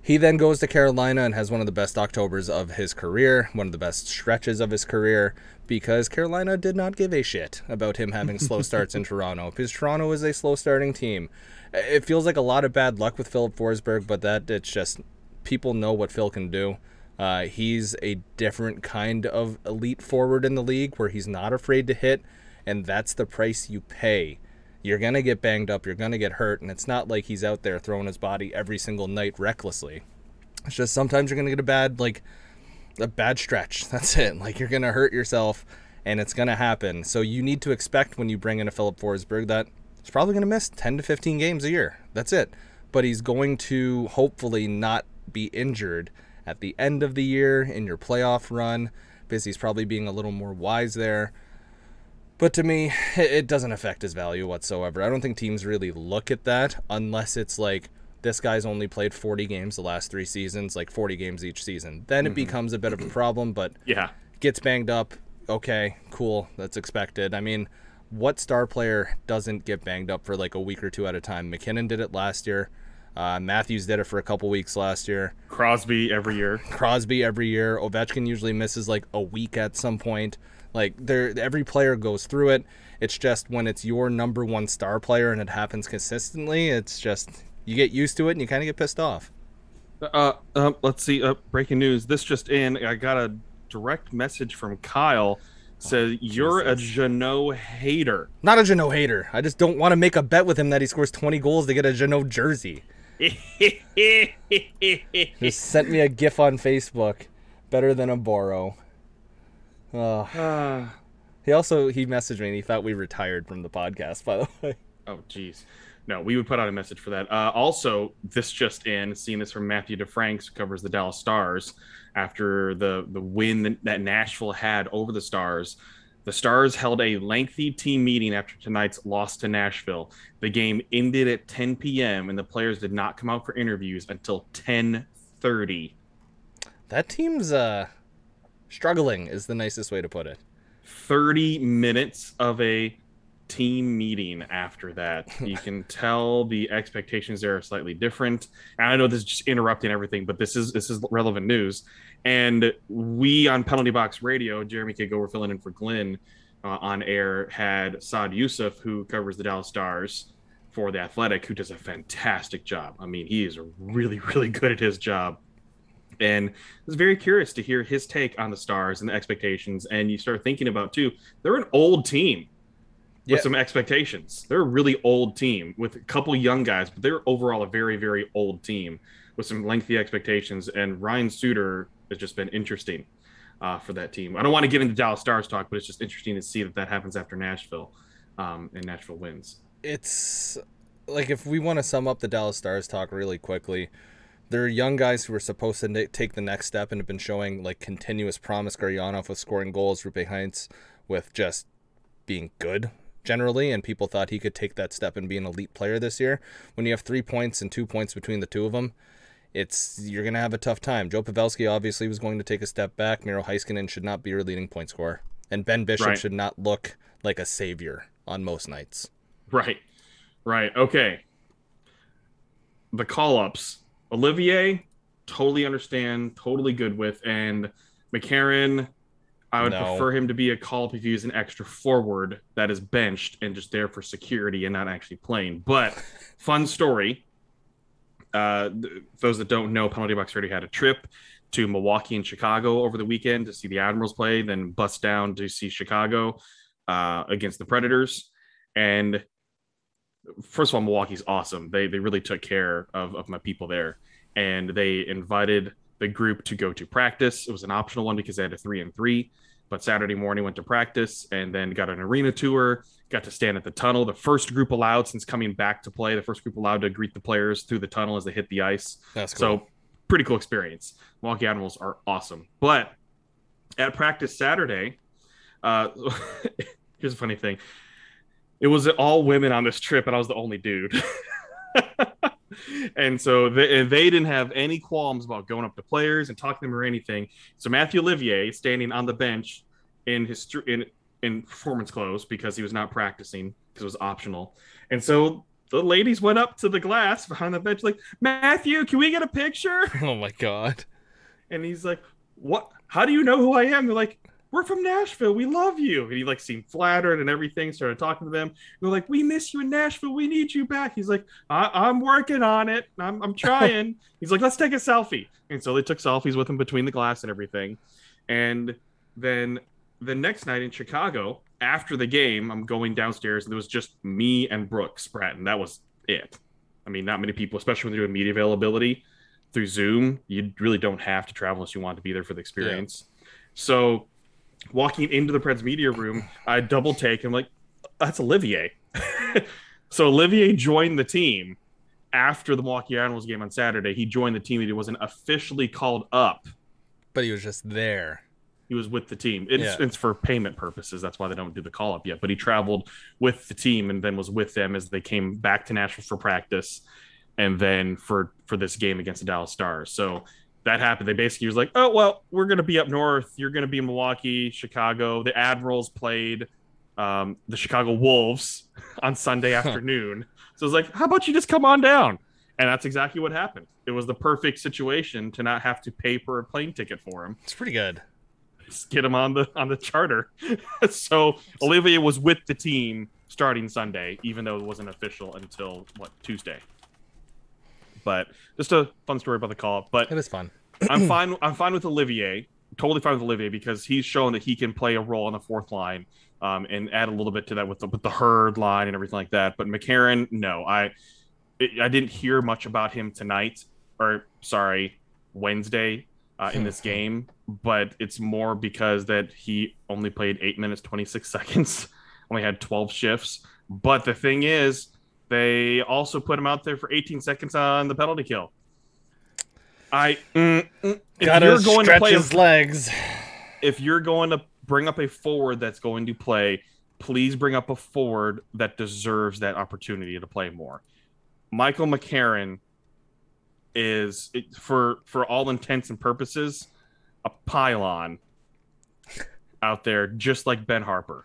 He then goes to Carolina and has one of the best Octobers of his career, one of the best stretches of his career, because Carolina did not give a shit about him having slow starts in Toronto, because Toronto is a slow starting team. It feels like a lot of bad luck with Filip Forsberg, but that it's just people know what Phil can do. Uh, he's a different kind of elite forward in the league where he's not afraid to hit, and that's the price you pay you're going to get banged up, you're going to get hurt, and it's not like he's out there throwing his body every single night recklessly. It's just sometimes you're going to get a bad like a bad stretch. That's it. Like you're going to hurt yourself and it's going to happen. So you need to expect when you bring in a Filip Forsberg that he's probably going to miss 10 to 15 games a year. That's it. But he's going to hopefully not be injured at the end of the year in your playoff run because he's probably being a little more wise there. But to me, it doesn't affect his value whatsoever. I don't think teams really look at that unless it's like this guy's only played 40 games the last three seasons, like 40 games each season. Then mm-hmm. it becomes a bit of a problem, but yeah, gets banged up. Okay, cool. That's expected. I mean, what star player doesn't get banged up for like a week or two at a time? MacKinnon did it last year. Uh, Matthews did it for a couple weeks last year. Crosby every year. Crosby every year. Ovechkin usually misses like a week at some point. Like there, every player goes through it. It's just when it's your number one star player and it happens consistently, it's just you get used to it and you kind of get pissed off. Uh, uh, let's see. Uh, breaking news. This just in. I got a direct message from Kyle. Says oh, you're a Jeannot hater. Not a Jeannot hater. I just don't want to make a bet with him that he scores 20 goals to get a Jeannot jersey. he sent me a GIF on Facebook. Better than a borrow. Oh. Uh, he also he messaged me and he thought we retired from the podcast. By the way. Oh, jeez. No, we would put out a message for that. Uh, also, this just in, seeing this from Matthew DeFranks, who covers the Dallas Stars, after the the win that Nashville had over the Stars. The Stars held a lengthy team meeting after tonight's loss to Nashville. The game ended at 10 p.m. and the players did not come out for interviews until 10:30. That team's uh struggling is the nicest way to put it. 30 minutes of a team meeting after that. You can tell the expectations there are slightly different. And I know this is just interrupting everything, but this is this is relevant news. And we on Penalty Box Radio, Jeremy K. Gover, filling in for Glenn uh, on air, had Saad Yousuf, who covers the Dallas Stars for the Athletic, who does a fantastic job. I mean, he is really, really good at his job and I was very curious to hear his take on the Stars and the expectations. And you start thinking about too, they're an old team with yeah. some expectations. They're a really old team with a couple young guys, but they're overall a very, very old team with some lengthy expectations. And Ryan Suter has just been interesting uh, for that team. I don't want to get into Dallas Stars talk, but it's just interesting to see that that happens after Nashville um, and Nashville wins. It's like if we want to sum up the Dallas Stars talk really quickly, there are young guys who are supposed to take the next step and have been showing like continuous promise. Gurianov with scoring goals, Roope Hintz with just being good generally, and people thought he could take that step and be an elite player this year. When you have three points and two points between the two of them, it's you're gonna have a tough time. Joe Pavelski obviously was going to take a step back. Miro Heiskanen should not be your leading point scorer, and Ben Bishop right. should not look like a savior on most nights. Right, right, okay. The call ups Olivier, totally understand, totally good with, and McCarron, I would no. prefer him to be a call up if he's an extra forward that is benched and just there for security and not actually playing. But fun story. Uh, those that don't know, Penalty Box already had a trip to Milwaukee and Chicago over the weekend to see the Admirals play, then bust down to see Chicago uh, against the Predators. And first of all, Milwaukee's awesome. They they really took care of, of my people there, and they invited the group to go to practice. It was an optional one because they had a three and three. But Saturday morning went to practice and then got an arena tour. Got to stand at the tunnel. The first group allowed since coming back to play. The first group allowed to greet the players through the tunnel as they hit the ice. That's cool. So pretty cool experience. Milwaukee Admirals are awesome. But at practice Saturday, uh, here's a funny thing. It was all women on this trip, and I was the only dude. and so they, they didn't have any qualms about going up to players and talking to them or anything. So Matthew Olivier standing on the bench in his in in performance clothes because he was not practicing because it was optional. And so the ladies went up to the glass behind the bench like, "Matthew, can we get a picture?" oh my god. And he's like, "What? How do you know who I am?" They're like, we're from Nashville. We love you. And he like seemed flattered and everything. Started talking to them. They're like, we miss you in Nashville. We need you back. He's like, I- am working on it. I'm, I'm trying. He's like, let's take a selfie. And so they took selfies with him between the glass and everything. And then the next night in Chicago, after the game, I'm going downstairs and there was just me and Brooks Bratton. That was it. I mean, not many people, especially when they're doing media availability through Zoom. You really don't have to travel unless you want to be there for the experience. Yeah. So walking into the Preds media room, I double take. I'm like, that's Olivier. so Olivier joined the team after the Milwaukee Admirals game on Saturday. He joined the team. He wasn't officially called up, but he was just there. He was with the team. It's, yeah. it's for payment purposes. That's why they don't do the call up yet. But he traveled with the team and then was with them as they came back to Nashville for practice, and then for for this game against the Dallas Stars. So that happened. They basically was like, oh well, we're gonna be up north. You're gonna be in Milwaukee, Chicago. The Admirals played um, the Chicago Wolves on Sunday afternoon. so it's like, how about you just come on down? And that's exactly what happened. It was the perfect situation to not have to pay for a plane ticket for him. It's pretty good. Just get him on the on the charter. so Olivier was with the team starting Sunday, even though it wasn't official until what Tuesday. But just a fun story about the call up. But it was fun. I'm fine. I'm fine with Olivier. Totally fine with Olivier because he's shown that he can play a role on the fourth line um, and add a little bit to that with the with the herd line and everything like that. But McCarron, no, I it, I didn't hear much about him tonight or sorry Wednesday uh, in this game, but it's more because that he only played eight minutes twenty six seconds, only had twelve shifts. But the thing is, they also put him out there for 18 seconds on the penalty kill. I mm, mm, if Gotta you're going to play his a, legs. If you're going to bring up a forward that's going to play, please bring up a forward that deserves that opportunity to play more. Michael McCarron is for for all intents and purposes a pylon out there just like Ben Harpur.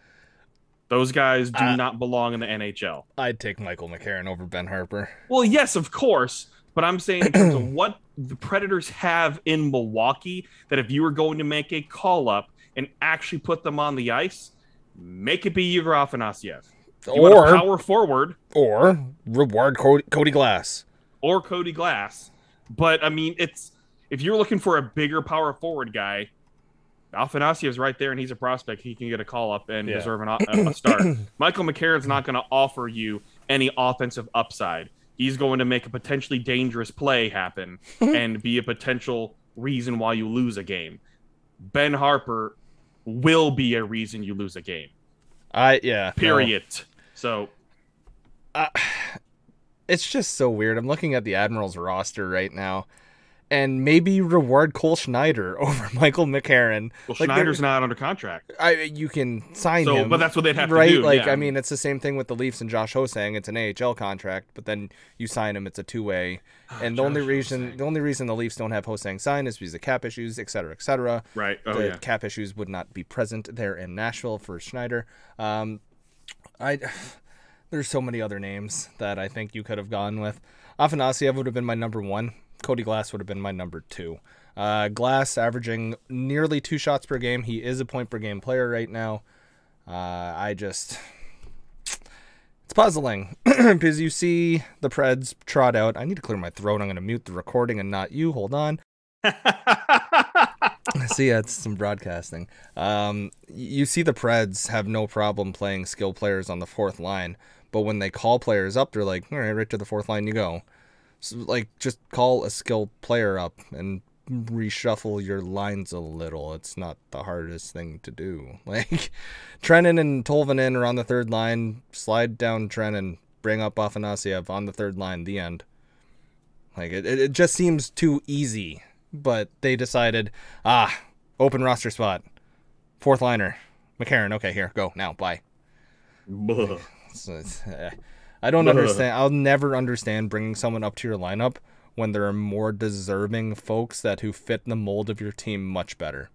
Those guys do uh, not belong in the NHL. I'd take Michael McCarron over Ben Harpur. Well, yes, of course. But I'm saying in terms of what the Predators have in Milwaukee, that if you were going to make a call up and actually put them on the ice, make it be Igor Afanasyev. or power forward. Or reward Cody, Cody Glass. Or Cody Glass. But I mean, it's if you're looking for a bigger power forward guy, is right there, and he's a prospect. He can get a call up and yeah. deserve an, a, a start. Michael McCarron's not going to offer you any offensive upside. He's going to make a potentially dangerous play happen and be a potential reason why you lose a game. Ben Harpur will be a reason you lose a game. I yeah. Period. No. So, uh, it's just so weird. I'm looking at the Admirals roster right now and maybe reward Cole Schneider over Michael McCarron. Well, like Schneider's not under contract. I you can sign so, him, but that's what they'd have right? to do. Like yeah. I mean, it's the same thing with the Leafs and Josh Ho-Sang. It's an AHL contract, but then you sign him, it's a two way. And the only reason Ho-Sang. the only reason the Leafs don't have Ho-Sang signed is because of cap issues, et cetera, et cetera. Right. Oh the yeah. Cap issues would not be present there in Nashville for Schneider. Um, I. There's so many other names that I think you could have gone with. Afanasyev would have been my number one Cody Glass would have been my number two. Uh, Glass averaging nearly two shots per game. He is a point per game player right now. Uh, I just. It's puzzling because you see the Preds trot out. I need to clear my throat. I'm going to mute the recording and not you. Hold on. see, yeah, it's some broadcasting. Um, you see the Preds have no problem playing skill players on the fourth line, but when they call players up, they're like, all right, right to the fourth line you go. Like, just call a skilled player up and reshuffle your lines a little. It's not the hardest thing to do. Like Trenin and Tolvanen are on the third line. Slide down Trenin, bring up Afanasyev on the third line. The end. Like it, it just seems too easy. But they decided, ah, open roster spot, fourth liner, McCarron. Okay, here, go now. Bye. Buh. So I don't understand. I'll never understand bringing someone up to your lineup when there are more deserving folks that who fit the mold of your team much better.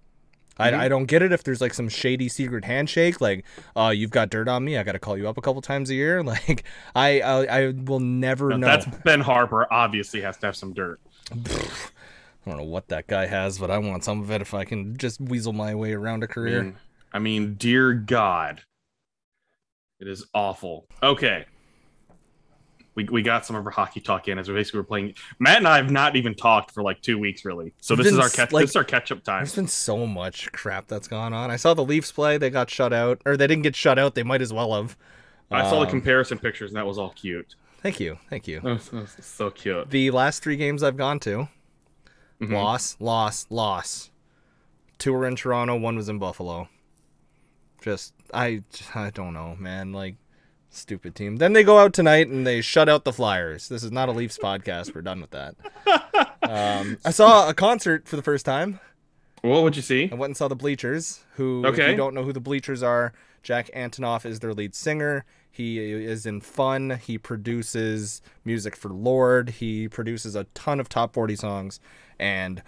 I, I don't get it if there's like some shady secret handshake, like, uh, you've got dirt on me. I got to call you up a couple times a year. Like, I I, I will never No, know. That's Ben Harpur. Obviously, has to have some dirt. I don't know what that guy has, but I want some of it if I can just weasel my way around a career. mean, I mean, dear God, it is awful. Okay. We, we got some of our hockey talk in as we basically were playing. Matt and I have not even talked for like two weeks, really. So this Been is our catch. like- this is our catch up time. There's been so much crap that's gone on. I saw the Leafs play; they got shut out, or they didn't get shut out. They might as well have. I saw the Um, comparison pictures, and that was all cute. Thank you, thank you. That was- that was so cute. The last three games I've gone to, Mhm. loss, loss, loss. Two were in Toronto, one was in Buffalo. Just I I don't know, man. Like stupid team. Then they go out tonight and they shut out the Flyers. This is not a Leafs podcast. We're done with that. Um, I saw a concert for the first time. What would you see? I went and saw the Bleachers, who, if Okay. you don't know who the Bleachers are, Jack Antonoff is their lead singer. He is in Fun. He produces music for Lorde. He produces a ton of top 40 songs. And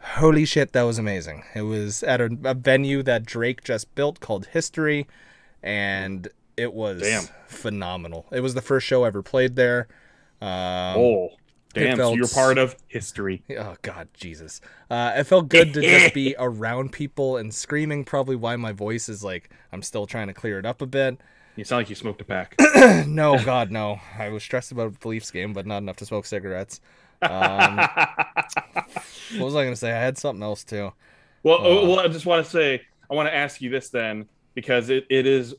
holy shit, that was amazing. It was at a, a venue that Drake just built called History. And it was Damn. phenomenal. It was the first show I ever played there. Um, oh, damn! So you're part of history. Oh God, Jesus! Uh, it felt good to just be around people and screaming. Probably why my voice is like I'm still trying to clear it up a bit. You sound like you smoked a pack. no, God, no. I was stressed about the Leafs game, but not enough to smoke cigarettes. Um, what was I gonna say? I had something else too. Well, Uh, well, I just want to say, I want to ask you this then, because it, it is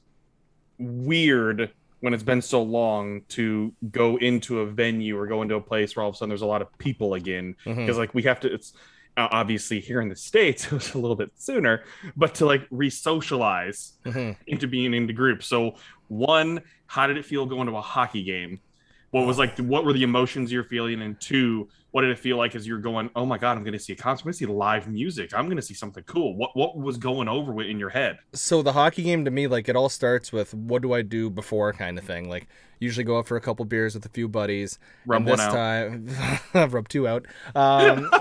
weird when it's been so long to go into a venue or go into a place where all of a sudden there's a lot of people again. Because, like, we have to, it's uh, obviously here in the States, it was a little bit sooner, but to like re socialize Mhm. into being into groups. So, one, how did it feel going to a hockey game? What was like, what were the emotions you're feeling? And two, what did it feel like as you're going, oh my God, I'm going to see a concert, I'm going to see live music, I'm going to see something cool. What, what was going over with in your head? So the hockey game to me, like it all starts with what do I do before kind of thing. Like usually go out for a couple beers with a few buddies. Rub one this out. time, rub two out. Um,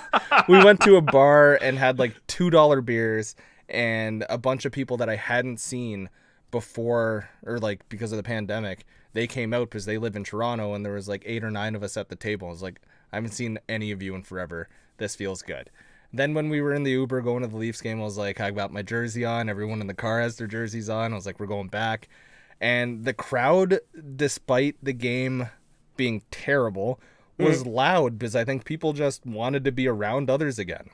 we went to a bar and had like two dollar beers and a bunch of people that I hadn't seen before or like because of the pandemic. They came out because they live in Toronto and there was like eight or nine of us at the table. I was like, I haven't seen any of you in forever. This feels good. Then when we were in the Uber going to the Leafs game, I was like, I got my jersey on. Everyone in the car has their jerseys on. I was like, we're going back. And the crowd, despite the game being terrible, was mm-hmm. loud because I think people just wanted to be around others again.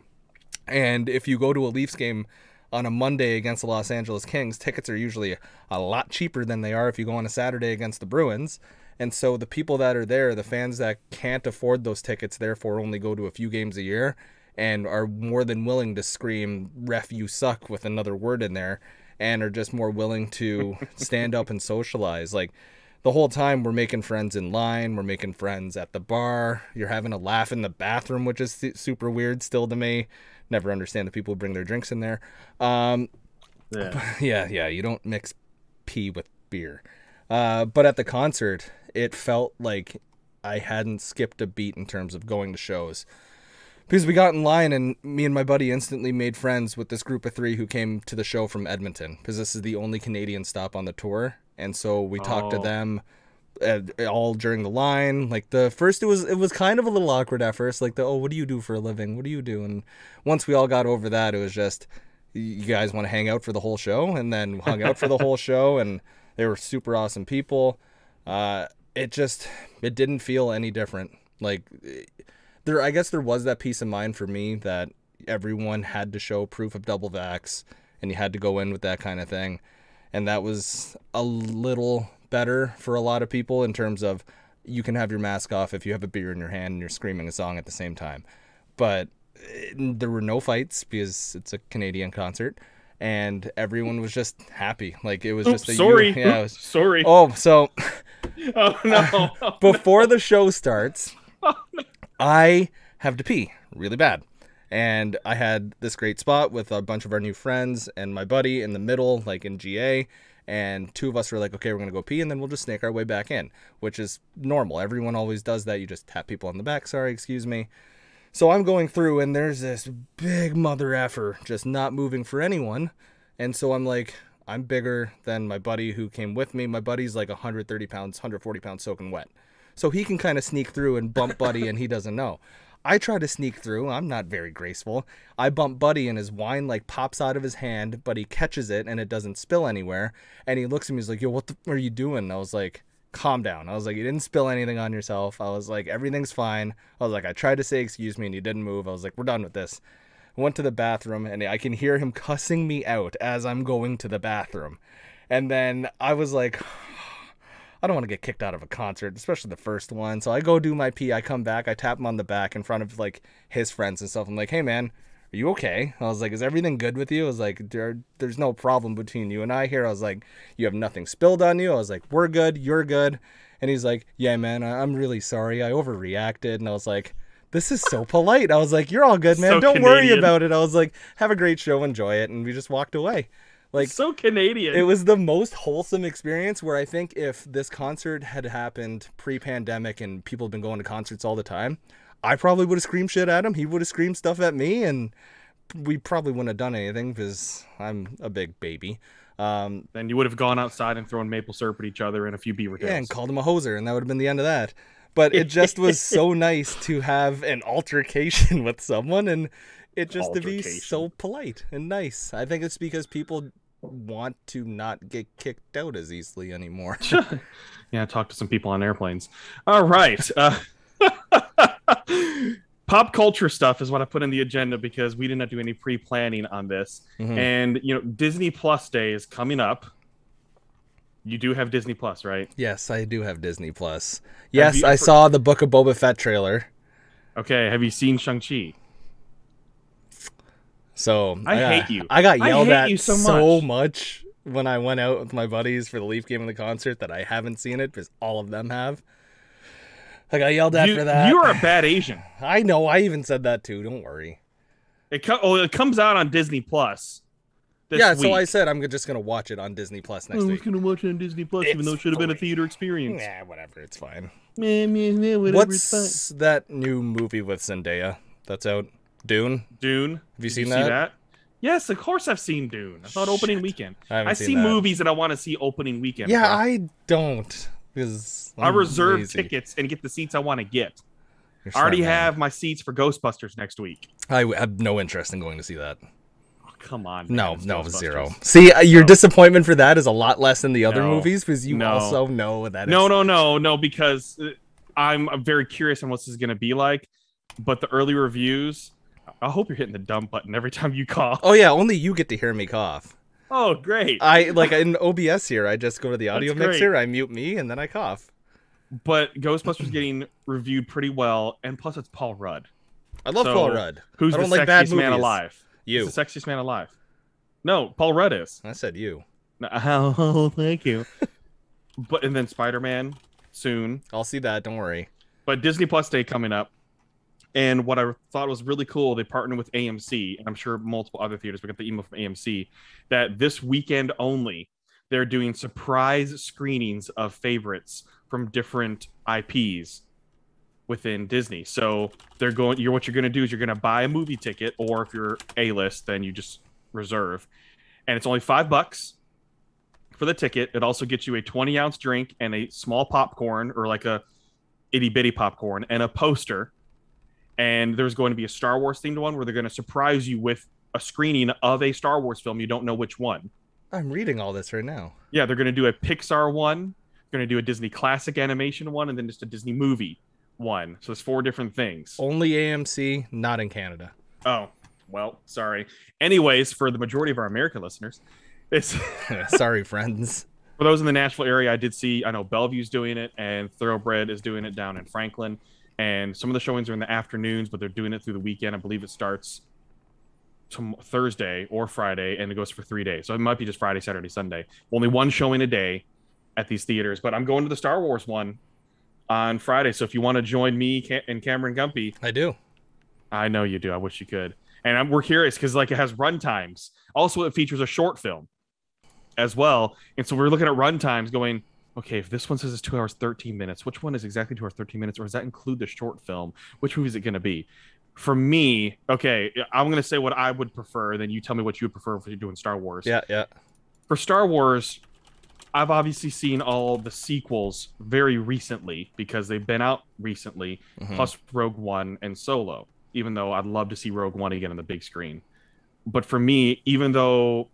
And if you go to a Leafs game on a Monday against the Los Angeles Kings, tickets are usually a lot cheaper than they are if you go on a Saturday against the Bruins. And so the people that are there, the fans that can't afford those tickets, therefore only go to a few games a year and are more than willing to scream, ref, you suck, with another word in there, and are just more willing to stand up and socialize. Like, the whole time we're making friends in line, we're making friends at the bar, you're having a laugh in the bathroom, which is su- super weird still to me. Never understand the people who bring their drinks in there. Um, Yeah. yeah, yeah, you don't mix pee with beer. Uh, but at the concert, it felt like I hadn't skipped a beat in terms of going to shows. Because we got in line and me and my buddy instantly made friends with this group of three who came to the show from Edmonton because this is the only Canadian stop on the tour. And so we talked to Oh. them uh, all during the line. Like the first, it was it was kind of a little awkward at first. Like the oh, what do you do for a living? What do you do? And once we all got over that, it was just you guys want to hang out for the whole show, and then hung out for the whole show, and they were super awesome people. Uh, it just it didn't feel any different. Like there, I guess there was that peace of mind for me that everyone had to show proof of double vax, and you had to go in with that kind of thing, and that was a little better for a lot of people in terms of you can have your mask off if you have a beer in your hand and you're screaming a song at the same time. But eh, there were no fights because it's a Canadian concert, and everyone was just happy. Like it was Oops, just a sorry. yeah. It was, sorry. oh, so Oh, no. Oh, before the show starts, oh, I have to pee really bad. And I had this great spot with a bunch of our new friends and my buddy in the middle, like in GA. And two of us were like, okay, we're to go pee and then we'll just snake our way back in, which is normal. Everyone always does that. You just tap people on the back. Sorry, excuse me. So I'm going through and there's this big mother effer just not moving for anyone. And so I'm like, I'm bigger than my buddy who came with me. My buddy's like 130 pounds, 140 pounds soaking wet. So he can kind of sneak through and bump Buddy and he doesn't know. I try to sneak through. I'm not very graceful. I bump Buddy and his wine like pops out of his hand, but he catches it and it doesn't spill anywhere. And he looks at me, he's like, Yo, what the are you doing? I was like, Calm down. I was like, You didn't spill anything on yourself. I was like, Everything's fine. I was like, I tried to say excuse me and you didn't move. I was like, We're done with this. Went to the bathroom and I can hear him cussing me out as I'm going to the bathroom. And then I was like, I don't want to get kicked out of a concert, especially the first one. So I go do my pee. I come back. I tap him on the back in front of like his friends and stuff. I'm like, hey man, are you okay? I was like, is everything good with you? I was like, there, there's no problem between you and I here. I was like, you have nothing spilled on you. I was like, we're good. You're good. And he's like, yeah, man, I- I'm really sorry. I overreacted. And I was like, this is so polite. I was like, you're all good, man. So Don't worry about it. I was like, have a great show. Enjoy it. And we just walked away. Like, so Canadian. it was the most wholesome experience where I think if this concert had happened pre-pandemic and people had been going to concerts all the time, I probably would have screamed shit at him. He would have screamed stuff at me, and we probably wouldn't have done anything because I'm a big baby. Um, then you would have gone outside and thrown maple syrup at each other and a few beaver tails. yeah, and called him a hoser, and that would have been the end of that. But it just was so nice to have an altercation with someone, and it just to be so polite and nice. I think it's because people want to not get kicked out as easily anymore. yeah, talk to some people on airplanes. All right. Uh, pop culture stuff is what I put in the agenda because we did not do any pre-planning on this. Mhm. And you know, Disney Plus Day is coming up. You do have Disney Plus, right? Yes, I do have Disney Plus. Yes, I saw the Book of Boba Fett trailer. Okay. Have you seen Shang Chi? So I got- hate you. I got I yelled hate at you so so much. much when I went out with my buddies for the Leaf game and the concert that I haven't seen it because all of them have. I got yelled at You, for that. you are a bad Asian. I know. I even said that too. Don't worry. It co- oh, it comes out on Disney Plus. This yeah. So I said I'm just gonna watch it on Disney Plus next I was week. gonna watch it on Disney Plus, even though it should have been a theater experience. Yeah, whatever. It's fine. Meh, meh, meh, whatever, it's fine. What's that new movie with Zendaya that's out? Dune. Dune. Have you seen see that? Yes, of course I've seen Dune. I thought opening weekend. I I see that. movies that I want to see opening weekend. Yeah, bro. I don't because I reserve lazy. tickets and get the seats I want to get. I already man. have my seats for Ghostbusters next week. I have no interest in going to see that. Oh, come on. No, it's no, zero. See, uh, your No. disappointment for that is a lot less than the other No. movies because you No. also know that. No, no, no, no, because uh, I'm, I'm very curious on what this is going to be like. But the early reviews, I hope you're hitting the dump button every time you cough. Oh yeah, only you get to hear me cough. Oh, great. I like in OBS here. I just go to the audio That's great. mixer, I mute me, and then I cough. But Ghostbusters getting reviewed pretty well, and plus it's Paul Rudd, I love So, Paul Rudd. who's I the like sexiest man alive. You. He's the sexiest man alive. No, Paul Rudd is. I said you. Oh, thank you. but and then Spider Man soon. I'll see that. Don't worry. But Disney Plus Day coming up. And what I thought was really cool, they partnered with AMC, and I'm sure multiple other theaters. We got the email from AMC that this weekend only, they're doing surprise screenings of favorites from different IPs within Disney. So they're going. You're what you're going to do is you're going to buy a movie ticket, or if you're A list, then you just reserve, and it's only five bucks for the ticket. It also gets you a 20 ounce drink and a small popcorn, or like a itty bitty popcorn, and a poster. And there's going to be a Star Wars themed one where they're going to surprise you with a screening of a Star Wars film. You don't know which one. I'm reading all this right now. Yeah, they're going to do a Pixar one, going to do a Disney classic animation one, and then just a Disney movie one. So it's four different things. Only AMC, not in Canada. Oh, well, sorry. Anyways, for the majority of our American listeners, it's Sorry, friends. for those in the Nashville area, I did see. I know Bellevue's doing it, and Thoroughbred is doing it down in Franklin. And some of the showings are in the afternoons, but they're doing it through the weekend. I believe it starts tom- Thursday or Friday, and it goes for three days. So it might be just Friday, Saturday, Sunday. Only one showing a day at these theaters. But I'm going to the Star Wars one on Friday. So if you want to join me Ca- and Cameron Gumpy, I do. I know you do. I wish you could. And I'm, we're curious because like it has run times. Also, it features a short film as well. And so we're looking at run times, going, okay, if this one says it's two hours thirteen minutes, which one is exactly two hours thirteen minutes, or does that include the short film? Which movie is it going to be? For me, okay, I'm going to say what I would prefer. Then you tell me what you would prefer if you're doing Star Wars Yeah, yeah. for Star Wars, I've obviously seen all the sequels very recently because they've been out recently, Mhm. plus Rogue One and Solo. Even though I'd love to see Rogue One again on the big screen, but for me, even though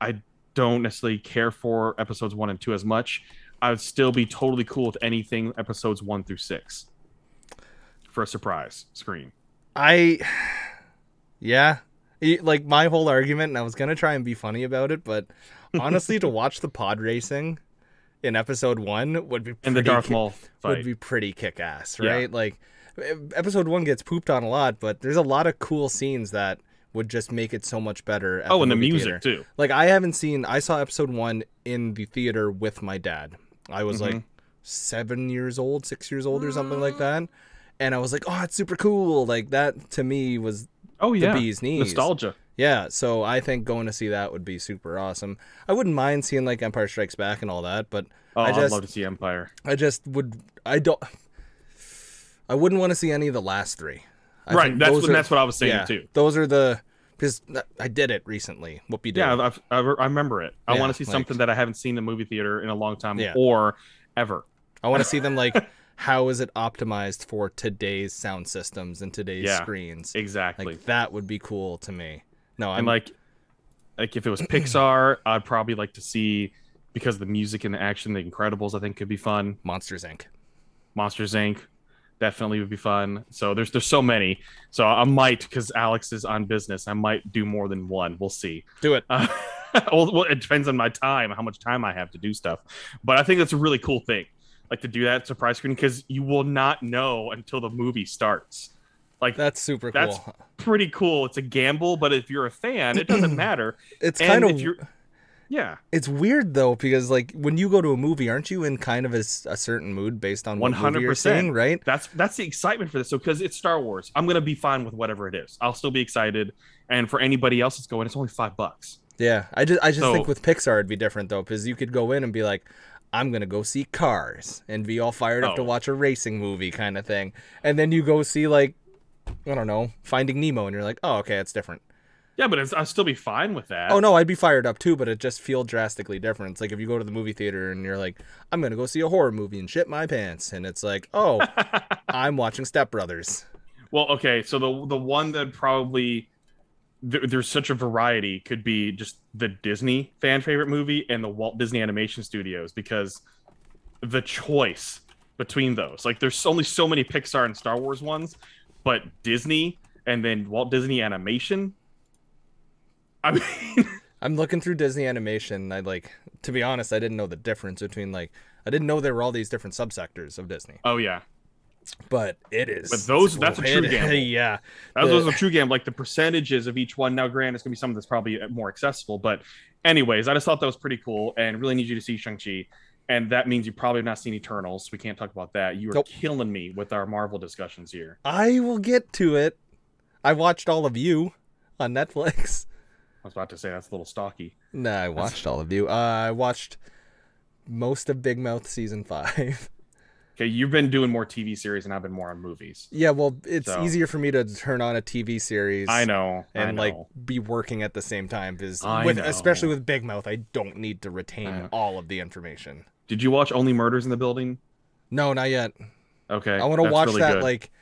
I don't necessarily care for episodes one and two as much, I would still be totally cool with anything episodes one through six for a surprise screen. I, yeah, like my whole argument, and I was gonna try and be funny about it, but honestly, to watch the pod racing in episode one would be In the Darth Maul fight, would be pretty kick ass, Yeah. right? Like e- episode one gets pooped on a lot, but there's a lot of cool scenes that would just make it so much better. At oh, and the music theater. too. Like I haven't seen. I saw episode one in the theater with my dad. I was like Mhm. seven years old, six years old, or something like that. And I was like, "Oh, it's super cool!" Like that to me was Oh yeah, the bee's knees. nostalgia. yeah. So I think going to see that would be super awesome. I wouldn't mind seeing like Empire Strikes Back and all that, but Oh, I I'd just- love to see Empire. I just would. I don't. I wouldn't want to see any of the last three. I right, that's what, are- that's what I was saying yeah, too. Those are the because I did it recently. Whoopie did. Yeah, I've, I, I remember it. I Yeah, want to see like- something that I haven't seen in a movie theater in a long time Yeah. or ever. I want to see them like how is it optimized for today's sound systems and today's Yeah, screens. Exactly. Like that would be cool to me. No, I'm and like, like if it was Pixar, I'd probably like to see because the music and the action, The Incredibles, I think could be fun. Monsters Inc. Monsters Inc. definitely would be fun. So there's there's so many. So I might because Alex is on business. I might do more than one. We'll see. Do it. Uh, well, well, it depends on my time, how much time I have to do stuff. But I think that's a really cool thing, like to do that surprise screen because you will not know until the movie starts. Like That's super cool. That's- pretty cool. It's a gamble, but if you're a fan, it doesn't matter. it's kind of you're, yeah, it's weird though because like when you go to a movie, aren't you in kind of a certain mood based on what movie you're 100%. seeing, right? that's that's the excitement for this. So because it's Star Wars, I'm gonna be fine with whatever it is. I'll still be excited. And for anybody else that's going, it's only five bucks. Yeah, I just I just So- think with Pixar it'd be different though because you could go in and be like. I'm gonna go see Cars and be all fired up to Oh. watch a racing movie kind of thing, and then you go see like, I don't know, Finding Nemo, and you're like, oh okay, it's different. Yeah, but it's, I'll still be fine with that. Oh no, I'd be fired up too, but it just feel drastically different. It's like if you go to the movie theater and you're like, I'm gonna go see a horror movie and shit my pants, and it's like, oh, I'm watching Step Brothers. Well, okay, so the the one that probably there, there's such a variety could be just the Disney fan favorite movie and the Walt Disney Animation Studios because the choice between those, like, there's only so many Pixar and Star Wars ones, but Disney and then Walt Disney Animation. I mean, I'm looking through Disney animation. I like, to be honest, I didn't know the difference between like, I didn't know there were all these different subsectors of Disney, oh yeah, but it is. But those- that's a true it- gamble. Yeah, that The- was a true game. Like the percentages of each one. Now, granted, it's gonna be something that's probably more accessible, but anyways, I just thought that was pretty cool, and really need you to see Shang Chi. And that means you probably have not seen Eternals. We can't talk about that. You are Nope. killing me with our Marvel discussions here. I will get to it. I watched all of you on Netflix. I was about to say that's a little stocky. Nah, I watched all of you. Uh, I watched most of Big Mouth season five. Okay, you've been doing more TV series, and I've been more on movies. Yeah, well, it's So- easier for me to turn on a TV series. I know, And I know. like be working at the same time because with know. especially with Big Mouth, I don't need to retain all of the information. did you watch Only Murders in the Building? No, not yet. Okay, I want to watch really that good. like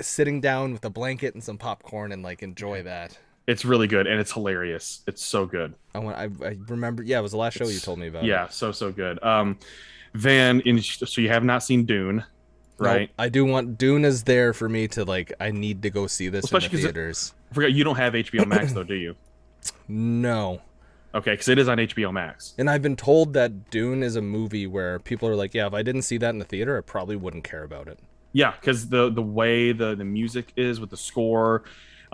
sitting down with a blanket and some popcorn and like enjoy that. It's really good, and it's hilarious. It's so good. I want. I, I remember. Yeah, it was the last show you told me about. Yeah, so so good. Um, Van, in so you have not seen Dune, Nope, right? I do want Dune is there for me to like. I need to go see this Especially in the it- theaters. I forgot you don't have HBO Max though, do you? No. Okay, because it is on HBO Max. And I've been told that Dune is a movie where people are like, yeah, if I didn't see that in the theater, I probably wouldn't care about it. Yeah, because the the way the the music is with the score,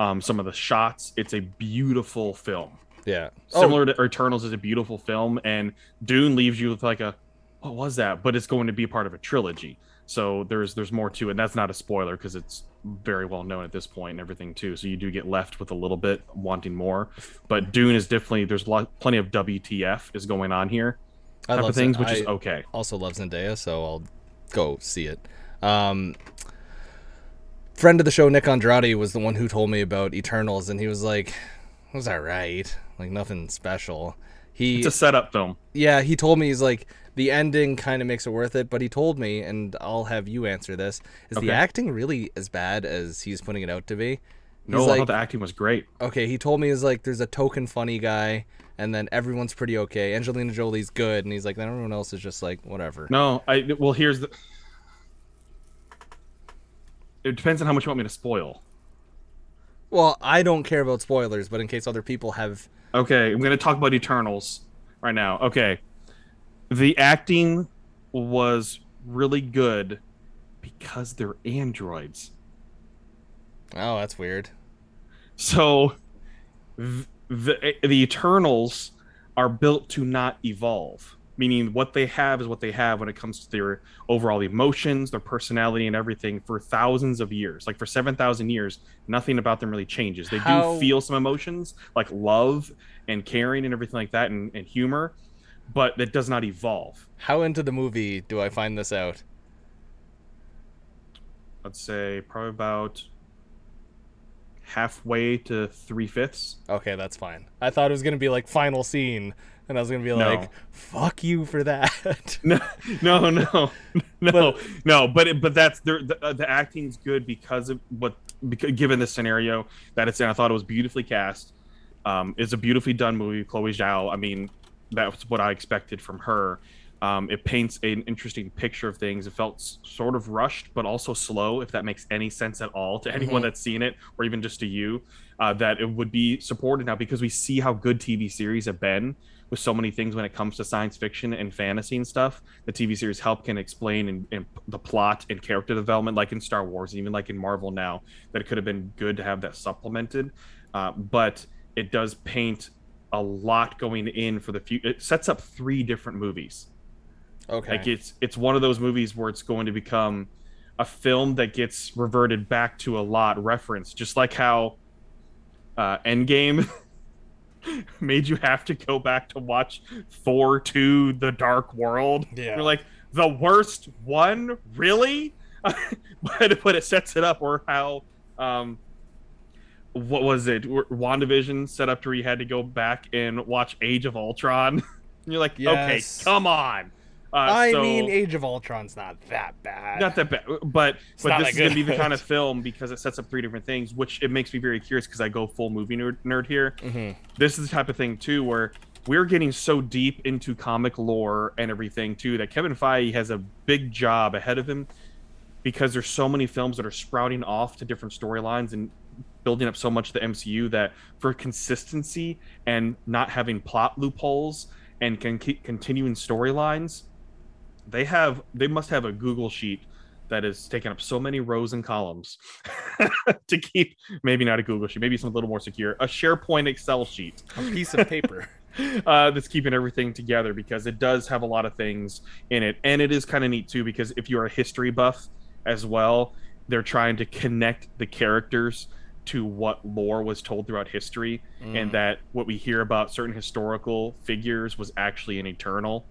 um, some of the shots, it's a beautiful film. Yeah. Similar to Eternals is a beautiful film, and Dune leaves you with like a, what was that? But it's going to be part of a trilogy, so there's there's more to it. And that's not a spoiler because it's very well known at this point and everything too. So you do get left with a little bit wanting more. But Dune is definitely there's a lot, plenty of WTF is going on here, I type love of things, Zen- which is okay. Also love Zendaya, so I'll go see it. Um, friend of the show, Nick Andrade, was the one who told me about Eternals, and he was like, "It was alright, like nothing special." He It's a setup film. yeah, he told me he's like the ending kind of makes it worth it, but he told me, and I'll have you answer this: is the acting really as bad as he's putting it out to be? He's No, I like, thought the acting was great. okay, he told me he's like there's a token funny guy, and then everyone's pretty okay. Angelina Jolie's good, and he's like then everyone else is just like whatever. No, I well here's the. It depends on how much you want me to spoil. Well, I don't care about spoilers, but in case other people have, Okay, I'm going to talk about Eternals right now. Okay. The acting was really good because they're androids. oh, that's weird. So the the Eternals are built to not evolve, meaning what they have is what they have when it comes to their overall emotions, their personality, and everything for thousands of years. Like for seven thousand years, nothing about them really changes. They How- do feel some emotions like love and caring and everything like that, and, and humor, but that does not evolve. How into the movie do I find this out? I'd say probably about halfway to three fifths. Okay, that's fine. I thought it was gonna be like final scene, and I was gonna be No. like, "Fuck you for that." no, no, no, no, But- no. But it, but that's the the, the acting's good because of what because, given the scenario that it's in. I thought it was beautifully cast. Um, it's a beautifully done movie. Chloe Zhao. I mean, that's what I expected from her. Um, it paints an interesting picture of things. It felt s- sort of rushed, but also slow, if that makes any sense at all to anyone Mhm. that's seen it, or even just to you. Uh, that it would be supported now because we see how good TV series have been with so many things when it comes to science fiction and fantasy and stuff. The TV series help can explain and, and the plot and character development, like in Star Wars, even like in Marvel now, that it could have been good to have that supplemented. Uh, but it does paint a lot going in for the future. It sets up three different movies. okay. Like it's it's one of those movies where it's going to become a film that gets reverted back to a lot reference, just like how uh, Endgame made you have to go back to watch Thor 2 The Dark World. Yeah. You're like, the worst one? Really? but, but it sets it up, or how. Um, what was it? WandaVision set up to where you had to go back and watch Age of Ultron. you're like, Yes. okay, come on. Uh, I so- mean, Age of Ultron's not that bad. not that bad, but but this is gonna be the kind of film because it sets up three different things, which it makes me very curious because I go full movie nerd, nerd here. Mhm. This is the type of thing too where we're getting so deep into comic lore and everything too that Kevin Feige has a big job ahead of him because there's so many films that are sprouting off to different storylines and building up so much of the MCU that for consistency and not having plot loopholes and can keep continuing storylines, they have they must have a Google sheet that is taking up so many rows and columns to keep maybe not a Google sheet, maybe something a little more secure, a SharePoint Excel sheet. A piece of paper. uh, that's keeping everything together because it does have a lot of things in it, and it is kind of neat too because if you're a history buff as well, they're trying to connect the characters to what lore was told throughout history, and that what we hear about certain historical figures was actually an eternal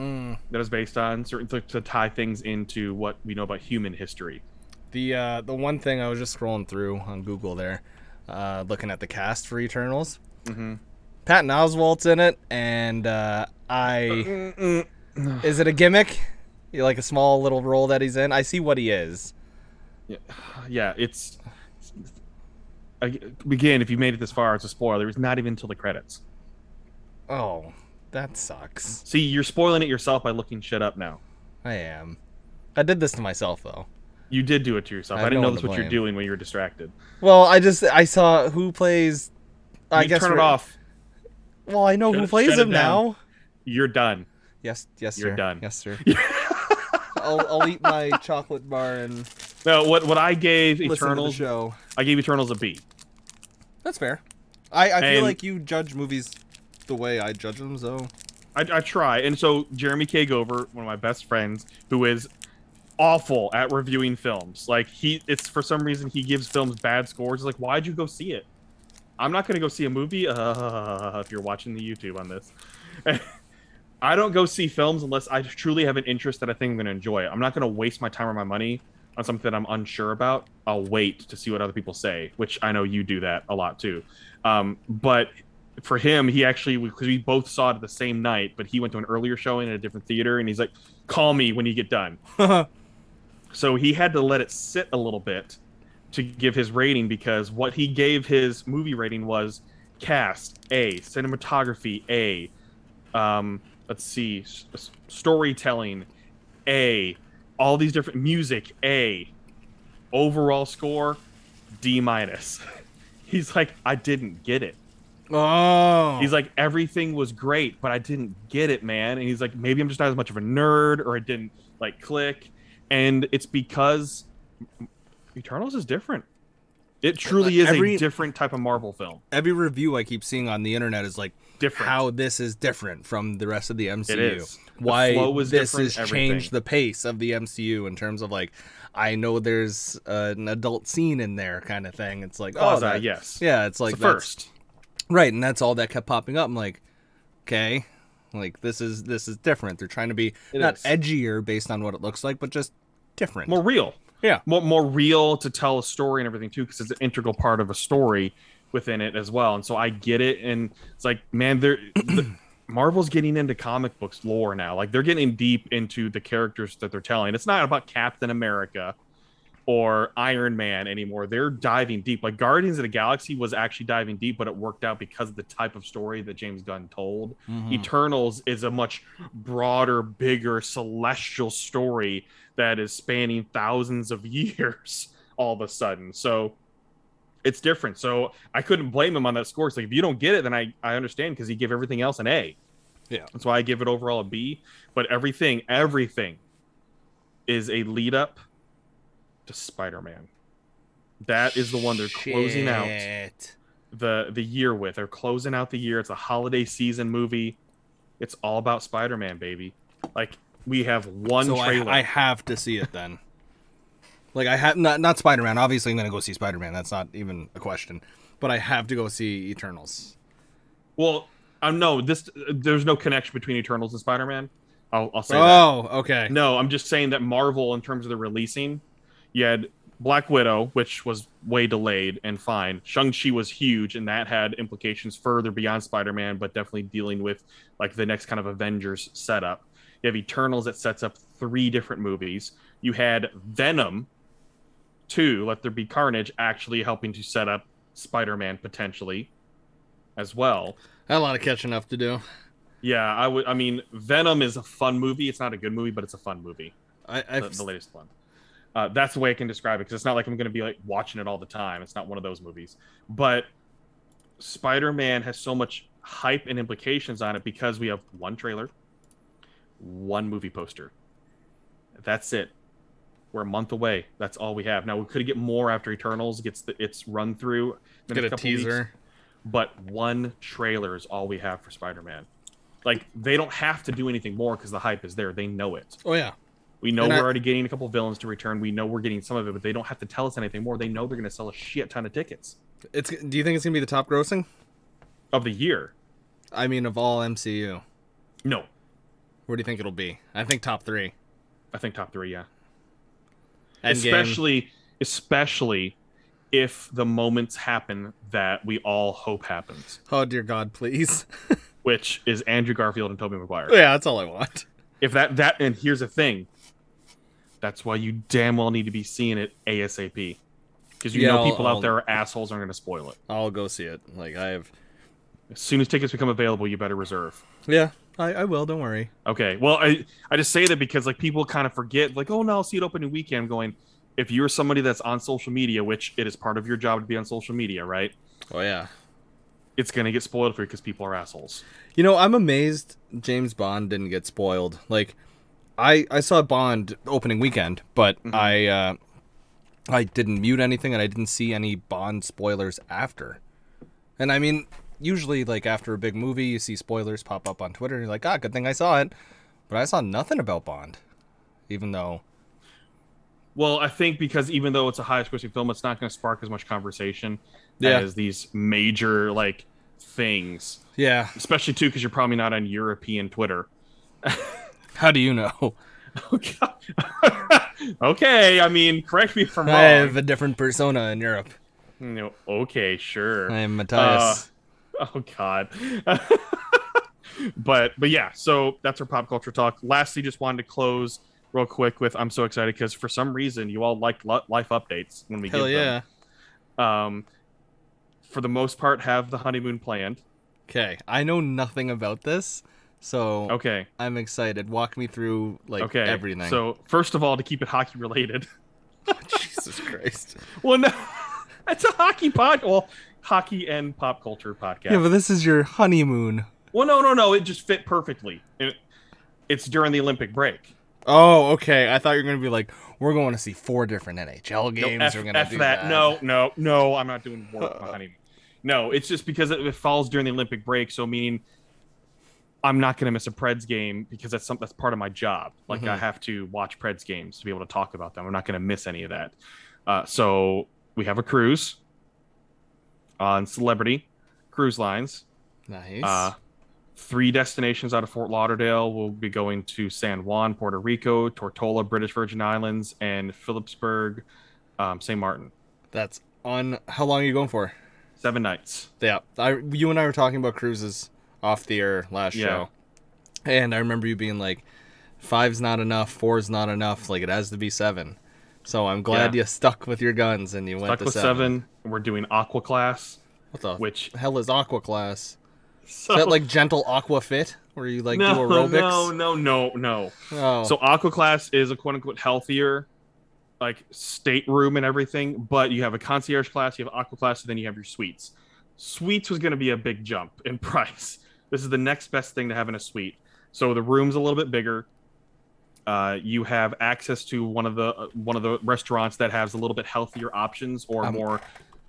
Mm. that is based on certain to, to tie things into what we know about human history. The uh, the one thing I was just scrolling through on Google there, uh, looking at the cast for Eternals. Mm-hmm. Patton Oswalt's in it, and uh, I is it a gimmick? You like a small little role that he's in? I see what he is. Yeah, yeah, it's again. If you made it this far, it's a spoiler. It's not even until the credits. Oh, that sucks. See, you're spoiling it yourself by looking shit up now. I am. I did this to myself though. You did do it to yourself. I I, didn't no know that's what you're doing when you were distracted. Well, I just I saw who plays. I guess turn it off. Well, I know Shut who it- plays him now. You're done. Yes, yes, You're sir. done. Yes, sir. I'll, I'll eat my chocolate bar and No, what what I gave listen to the Eternals, show. I gave Eternals a B. That's fair. I, I feel like you judge movies the way I judge them, so I, I try, and so Jeremy K. Gover, one of my best friends, who is awful at reviewing films. Like he, it's for some reason he gives films bad scores. He's like, why'd you go see it? I'm not gonna go see a movie. Uh, if you're watching the YouTube on this, I don't go see films unless I truly have an interest that I think I'm gonna enjoy. I'm not gonna waste my time or my money on something that I'm unsure about. I'll wait to see what other people say, which I know you do that a lot too. Um, but for him, he actually because we both saw it the same night, but he went to an earlier showing in a different theater, and he's like, "Call me when you get done." so he had to let it sit a little bit to give his rating because what he gave his movie rating was cast A, cinematography A, um, let's see, s- s- storytelling A, all these different music A, overall score D minus. He's like, I didn't get it. Oh, He's like, everything was great, but I didn't get it, man. And he's like, maybe I'm just not as much of a nerd, or it didn't like click. And it's because Eternals is different. It truly is every- a different type of Marvel film. every review I keep seeing on the internet is like Different. how this is different from the rest of the MCU. is. The Why flow is this different, has changed the pace of the MCU in terms of like I know there's uh, an adult scene in there kind of thing. It's like oh Quasi, that, yes. yeah, it's like It's first. Right, and that's all that kept popping up. I'm like, okay, like this is this is different. They're trying to be It not is. edgier based on what it looks like, but just different. More real. yeah, more more real to tell a story and everything too because it's an integral part of a story within it as well and so i get it and it's like man they're the, marvel's getting into comic books lore now like they're getting deep into the characters that they're telling it's not about captain america or iron man anymore they're diving deep like guardians of the galaxy was actually diving deep but it worked out because of the type of story that james gunn told Mhm. Eternals is a much broader, bigger, celestial story that is spanning thousands of years all of a sudden. So it's different. So I couldn't blame him on that score. It's like if you don't get it, then I, I understand because he gave everything else an A. Yeah. That's why I give it overall a B. But everything, everything is a lead up to Spider-Man. That is the one they're closing out the the year with. They're closing out the year. It's a holiday season movie. It's all about Spider-Man, baby. Like we have one so I, trailer. I have to see it then. Like I have not not Spider Man. Obviously, I'm gonna go see Spider Man. That's not even a question. But I have to go see Eternals. well, um, no, this there's no connection between Eternals and Spider-Man. I'll, I'll say that. Oh, okay. No, I'm just saying that Marvel, in terms of the releasing, you had Black Widow, which was way delayed and fine. Shang-Chi was huge, and that had implications further beyond Spider-Man, but definitely dealing with like the next kind of Avengers setup. You have Eternals that sets up three different movies. You had Venom 2, Let There Be Carnage, actually helping to set up Spider-Man potentially as well. I had a lot of catching up to do. Yeah, I would. I mean, Venom is a fun movie. It's not a good movie, but it's a fun movie I, the, the latest one. Uh, that's the way I can describe it because it's not like I'm going to be like watching it all the time. It's not one of those movies. But Spider-Man has so much hype and implications on it because we have one trailer, one movie poster. That's it. We're a month away. That's all we have. Now we could get more after Eternals gets the, its run through. get a weeks, teaser. but one trailer is all we have for Spider-Man. Like they don't have to do anything more because the hype is there. They know it. Oh yeah. We know And we're I- already getting a couple villains to return. We know we're getting some of it, but they don't have to tell us anything more. They know they're going to sell a shit ton of tickets It's. Do you think it's gonna be the top grossing? of the year. I mean, of all MCU, No, where do you think it'll be? I think top three. I think top three. Yeah, Endgame. especially especially if the moments happen that we all hope happens, Oh dear God, please. which is Andrew Garfield and Tobey Maguire. yeah, that's all I want. If that that and here's the thing, that's why you damn well need to be seeing it ASAP. Because you Yeah, know people I'll- out there are assholes aren't going to spoil it. I'll go see it. Like I have. As soon as tickets become available, you better reserve. Yeah, I, I will. Don't worry. Okay. Well, I I just say that because like people kind of forget, like, oh no, I'll see it opening weekend. I'm going, if you're somebody that's on social media, which it is part of your job to be on social media, right? Oh yeah. It's gonna get spoiled for you because people are assholes. You know, I'm amazed James Bond didn't get spoiled. Like, I I saw Bond opening weekend, but Mm-hmm. I uh, I didn't mute anything, and I didn't see any Bond spoilers after. And I mean, usually like after a big movie, you see spoilers pop up on Twitter. And you're like, ah, good thing I saw it. But I saw nothing about Bond, even though Well, I think because even though it's a highest grossing film, it's not going to spark as much conversation Yeah. as these major like things. yeah. Especially too, because you're probably not on European Twitter. How do you know? Oh, God. okay, I mean, correct me if I'm wrong. I have a different persona in Europe. No, okay, sure. I am Matthias. Oh God. but but yeah, so that's our pop culture talk. Lastly, just wanted to close real quick with I'm so excited because for some reason you all like life updates when we Hell give yeah. them. Um, for the most part, have the honeymoon planned. Okay, I know nothing about this, so Okay. I'm excited. Walk me through like Okay. everything. So first of all, to keep it hockey related. Oh, Jesus Christ. Well, no, it's a hockey pod. Well, hockey and pop culture podcast. Yeah, but this is your honeymoon. well, no, no, no. It just fit perfectly. It, it's during the Olympic break. Oh, okay. I thought you were gonna be like, we're going to see four different NHL No, games. F, we're gonna F do that. that. No, no, no. I'm not doing work on my honeymoon. No, it's just because it, it falls during the Olympic break. So meaning, I'm not going to miss a Preds game because that's that's part of my job. Like I Mhm. have to watch Preds games to be able to talk about them. I'm not going to miss any of that. Uh, so we have a cruise on Celebrity Cruise Lines. Nice. Uh, three destinations out of Fort Lauderdale. We'll be going to San Juan, Puerto Rico, Tortola, British Virgin Islands, and Philipsburg, um, St. Martin. That's on. How long are you going for? Seven nights. Yeah, I, you and I were talking about cruises off the air last Yeah. show, and I remember you being like, five's not enough, four's not enough. Like it has to be seven. So I'm glad Yeah. you stuck with your guns and you went to with seven. seven. We're doing Aqua Class, What the which hell is aqua class? so, Is that like gentle aqua fit, where you like no, do aerobics? no, no, no, no. Oh, So Aqua Class is a quote unquote healthier, like stateroom and everything. But you have a concierge class, you have Aqua Class, and then you have your suites. Suites was going to be a big jump in price. This is the next best thing to have in a suite. So the room's a little bit bigger. Uh, you have access to one of the uh, one of the restaurants that has a little bit healthier options or I'm more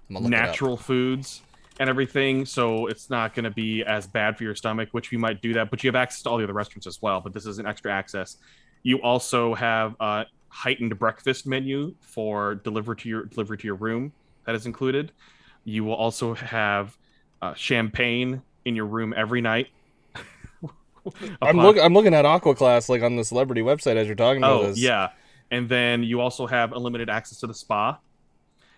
I'm gonna look it up. natural foods and everything. So it's not going to be as bad for your stomach, which we might do that. But you have access to all the other restaurants as well. But this is an extra access. You also have a heightened breakfast menu for delivery to your delivery to your room that is included. You will also have uh, champagne in your room every night. I'm looking. I'm looking at aqua class like on the celebrity website as you're talking about Oh this. yeah, and then you also have unlimited access to the spa,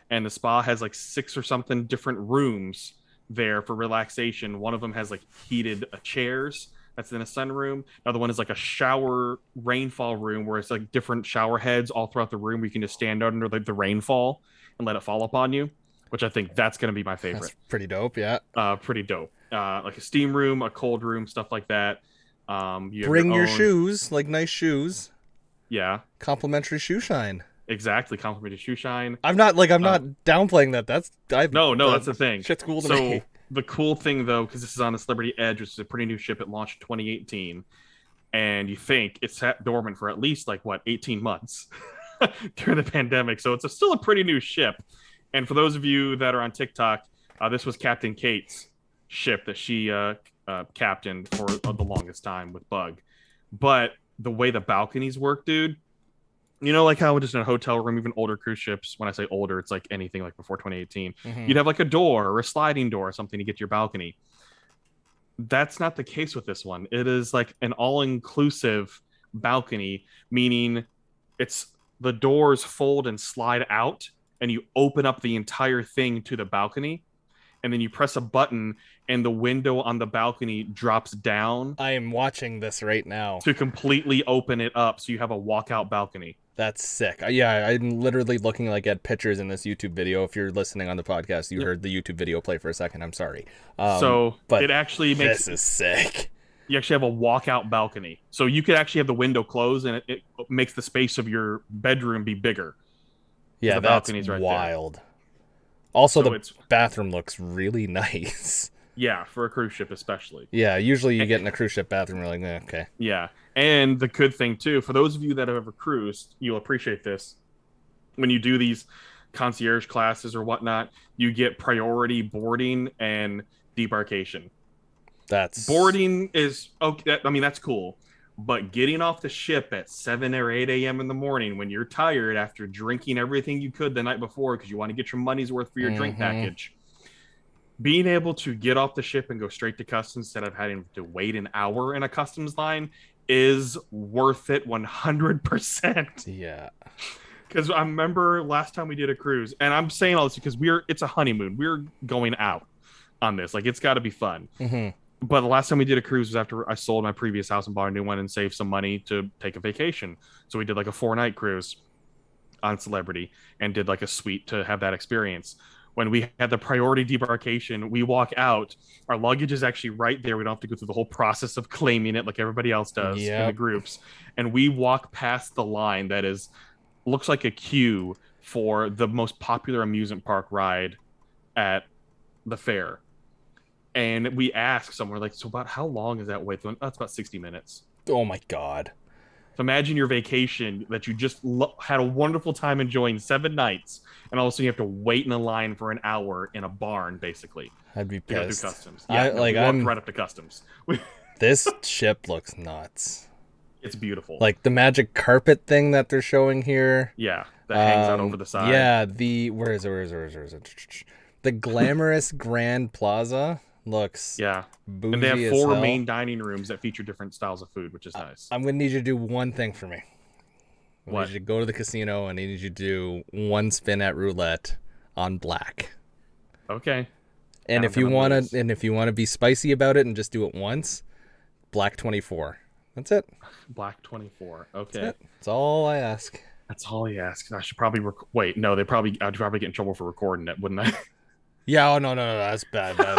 and the spa has like six or something different rooms there for relaxation. One of them has like heated uh, chairs. That's in a sunroom. Another one is like a shower rainfall room where it's like different shower heads all throughout the room. Where you can just stand under like the rainfall and let it fall upon you, which I think that's gonna be my favorite that's pretty dope. Yeah. uh, pretty dope. Uh, like a steam room, a cold room, stuff like that. Um, you Bring your own- shoes, like nice shoes. Yeah, Complimentary shoe shine. exactly. complimentary shoe shine. I'm not like I'm Uh, not downplaying that. That's I No, no, that's the thing. shit's cool to so me. the cool thing though, because this is on the Celebrity Edge, which is a pretty new ship. It launched in 2018, and you think it's sat dormant for at least like what 18 months during the pandemic. So it's a, still a pretty new ship. And for those of you that are on TikTok, uh, this was Captain Kate's ship that she uh, uh, captained for uh, the longest time with Bug. But the way the balconies work, dude, you know, like how just in a hotel room, even older cruise ships, when I say older, it's like anything like before 2018, Mhm. you'd have like a door or a sliding door or something to get to your balcony. That's not the case with this one. It is like an all inclusive balcony, meaning it's the doors fold and slide out, and you open up the entire thing to the balcony. And then you press a button, and the window on the balcony drops down I am watching this right now. to completely open it up. So you have a walkout balcony. That's sick. Uh, Yeah, I'm literally looking like at pictures in this YouTube video. If you're listening on the podcast, you Yep. heard the YouTube video play for a second. I'm sorry. Um, so but it actually makes this is sick. you actually have a walkout balcony. So you could actually have the window closed and it, it makes the space of your bedroom be bigger. Yeah, the that's balcony's right there. Also, So the it's bathroom looks really nice. yeah, for a cruise ship especially. yeah, usually you get in a cruise ship bathroom, you're like, eh, okay. Yeah. And the good thing too, for those of you that have ever cruised, you'll appreciate this. When you do these concierge classes or whatnot, you get priority boarding and debarkation. That's Boarding is okay. I mean, that's cool. But getting off the ship at 7 or 8 a.m. in the morning when you're tired after drinking everything you could the night before because you want to get your money's worth for your drink Mhm. package, being able to get off the ship and go straight to customs instead of having to wait an hour in a customs line is worth it 100%. Yeah. Because I remember last time we did a cruise, and I'm saying all this because we're it's a honeymoon. We're going out on this. Like it's got to be fun. hmm But the last time we did a cruise was after I sold my previous house and bought a new one and saved some money to take a vacation. So we did like a four night cruise on Celebrity and did like a suite to have that experience. When we had the priority debarkation, we walk out. Our luggage is actually right there. We don't have to go through the whole process of claiming it like everybody else does in the groups. And we walk past the line that is looks like a queue for the most popular amusement park ride at the fair. And we ask someone like, so about how long is that wait? Oh, it's about 60 minutes. Oh my god. So imagine your vacation that you just lo- had a wonderful time enjoying seven nights, and all of a sudden you have to wait in a line for an hour in a barn, basically, I'd be to pissed. customs. I- like, I'm- right up to customs. This ship looks nuts. it's beautiful. Like the magic carpet thing that they're showing here. yeah, that hangs out Um, over the side. Yeah, the where is it? Where is it? Where is it? Where is it? The glamorous Grand Plaza looks yeah. And they have four main dining rooms that feature different styles of food, which is nice. I'm gonna need you to do one thing for me. I What? need you to go to the casino and I need you to do one spin at roulette on black. Okay. And I'm if you wanna lose. and if you wanna be spicy about it and just do it once, black twenty four. That's it. Black 24. Okay. That's. That's all I ask. That's all he asks. I should probably rec- wait. No, they probably I'd probably get in trouble for recording it, wouldn't I? Yeah, oh no no no, that's bad. bad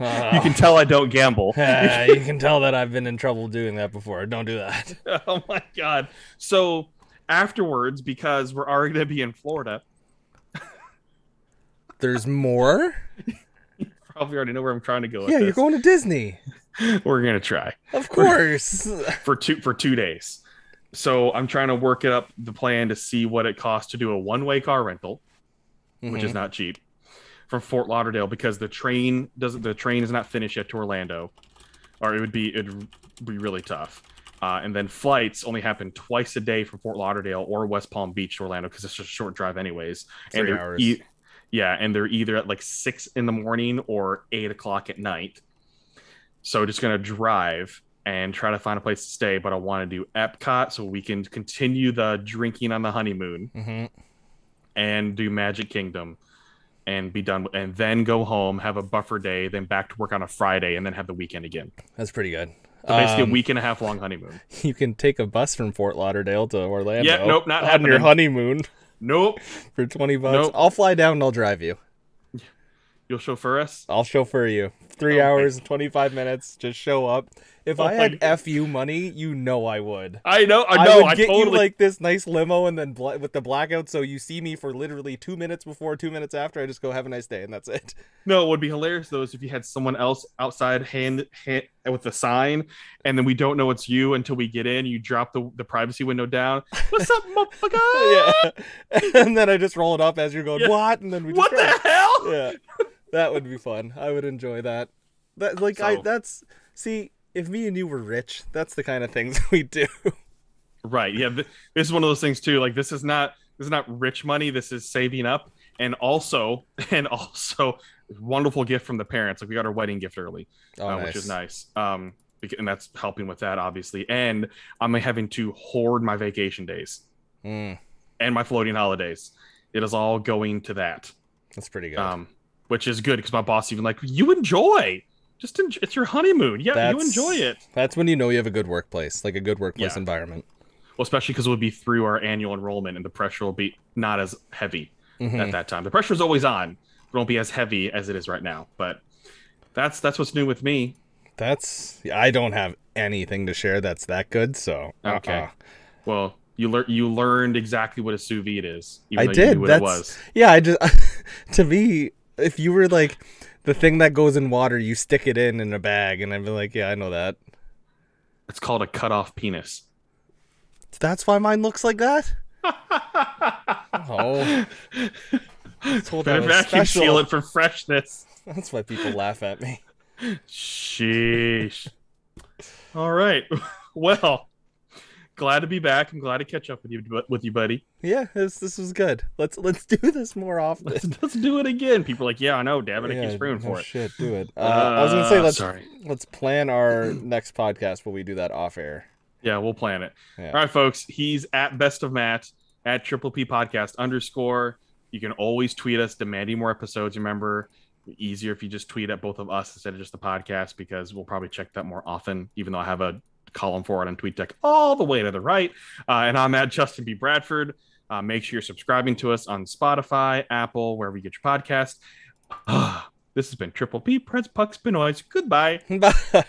no. you can tell I don't gamble. You can tell that I've been in trouble doing that before. Don't do that. oh my god. So afterwards, because we're already gonna be in Florida, There's more? you probably already know where I'm trying to go. Yeah, you're going to Disney. We're gonna try Of course. for two for two days. So I'm trying to work it up the plan to see what it costs to do a one way car rental, which is Mhm. not cheap, from Fort Lauderdale because the train doesn't the train is not finished yet to Orlando, or it would be it'd be really tough. Uh, and then flights only happen twice a day from Fort Lauderdale or West Palm Beach to Orlando because it's just a short drive anyways. Three they're hours. e- yeah, and they're either at like six in the morning or eight o'clock at night. So just gonna drive and try to find a place to stay, but I want to do Epcot so we can continue the drinking on the honeymoon Mhm. and do Magic Kingdom and be done and then go home, have a buffer day, then back to work on a Friday, and then have the weekend again. That's pretty good. So basically, Um, a week and a half long honeymoon. You can take a bus from Fort Lauderdale to Orlando. Yeah, nope, not on your honeymoon Nope, for twenty bucks. Nope. I'll fly down and I'll drive you. You'll chauffeur us. I'll chauffeur you. Three Oh hours and twenty five minutes. Just show up. If Oh I had God. fu money, you know I would. I know, I know. I would I, get totally. you like this nice limo and then bla- with the blackout, so you see me for literally two minutes before, two minutes after. I just go have a nice day, and that's it. No, it would be hilarious though is if you had someone else outside hand, hand with the sign, and then we don't know it's you until we get in. You drop the, the privacy window down. What's up, motherfucker? yeah, and then I just roll it up as you're going Yeah. what, and then we just What the hell? yeah, that would be fun. I would enjoy that. That like I that's see if me and you were rich, that's the kind of things we do. Right. Yeah. This is one of those things too. Like this is not this is not rich money. This is saving up, and also and also wonderful gift from the parents. Like we got our wedding gift early, Oh, uh, which is nice. Um, and that's helping with that obviously. And I'm having to hoard my vacation days Mm, and my floating holidays. It is all going to that. that's pretty good. Um, which is good because my boss even like you enjoy. Just enjoy, it's your honeymoon. Yeah, you enjoy it. that's when you know you have a good workplace, like a good workplace Yeah. environment. Well, especially because we'll be through our annual enrollment and the pressure will be not as heavy. Mhm. at that time. The pressure is always on. It won't be as heavy as it is right now. But that's that's what's new with me. That's I don't have anything to share that's that good, so Okay. uh-uh. Well, you learned you learned exactly what a sous vide is. I though you knew did. what That's it was. yeah. I just to me, if you were like the thing that goes in water, you stick it in in a bag, and I'd be like, yeah, I know that. It's called a cut off penis. That's why mine looks like that. Oh, told I Better vacuum seal it for freshness. That's why people laugh at me. Sheesh. All right. Well, glad to be back. I'm glad to catch up with you, with you, buddy. Yeah, this this was good. Let's let's do this more often. Let's, let's do it again. People are like, yeah, I know. Damn it, I keep screaming no for it. Shit, do it. Uh, I was gonna say Uh, let's sorry. let's plan our next podcast, but we do that off air. Yeah, we'll plan it. Yeah. All right, folks. He's at best of Matt at triple P podcast underscore. You can always tweet us demanding more episodes. Remember, easier if you just tweet at both of us instead of just the podcast because we'll probably check that more often. Even though I have a column for it on TweetDeck all the way to the right. Uh, and I'm at Justin B Bradford. Uh, make sure you're subscribing to us on Spotify, Apple, wherever you get your podcast. this has been Triple P Preds Pucks Pinoys. Goodbye. Bye.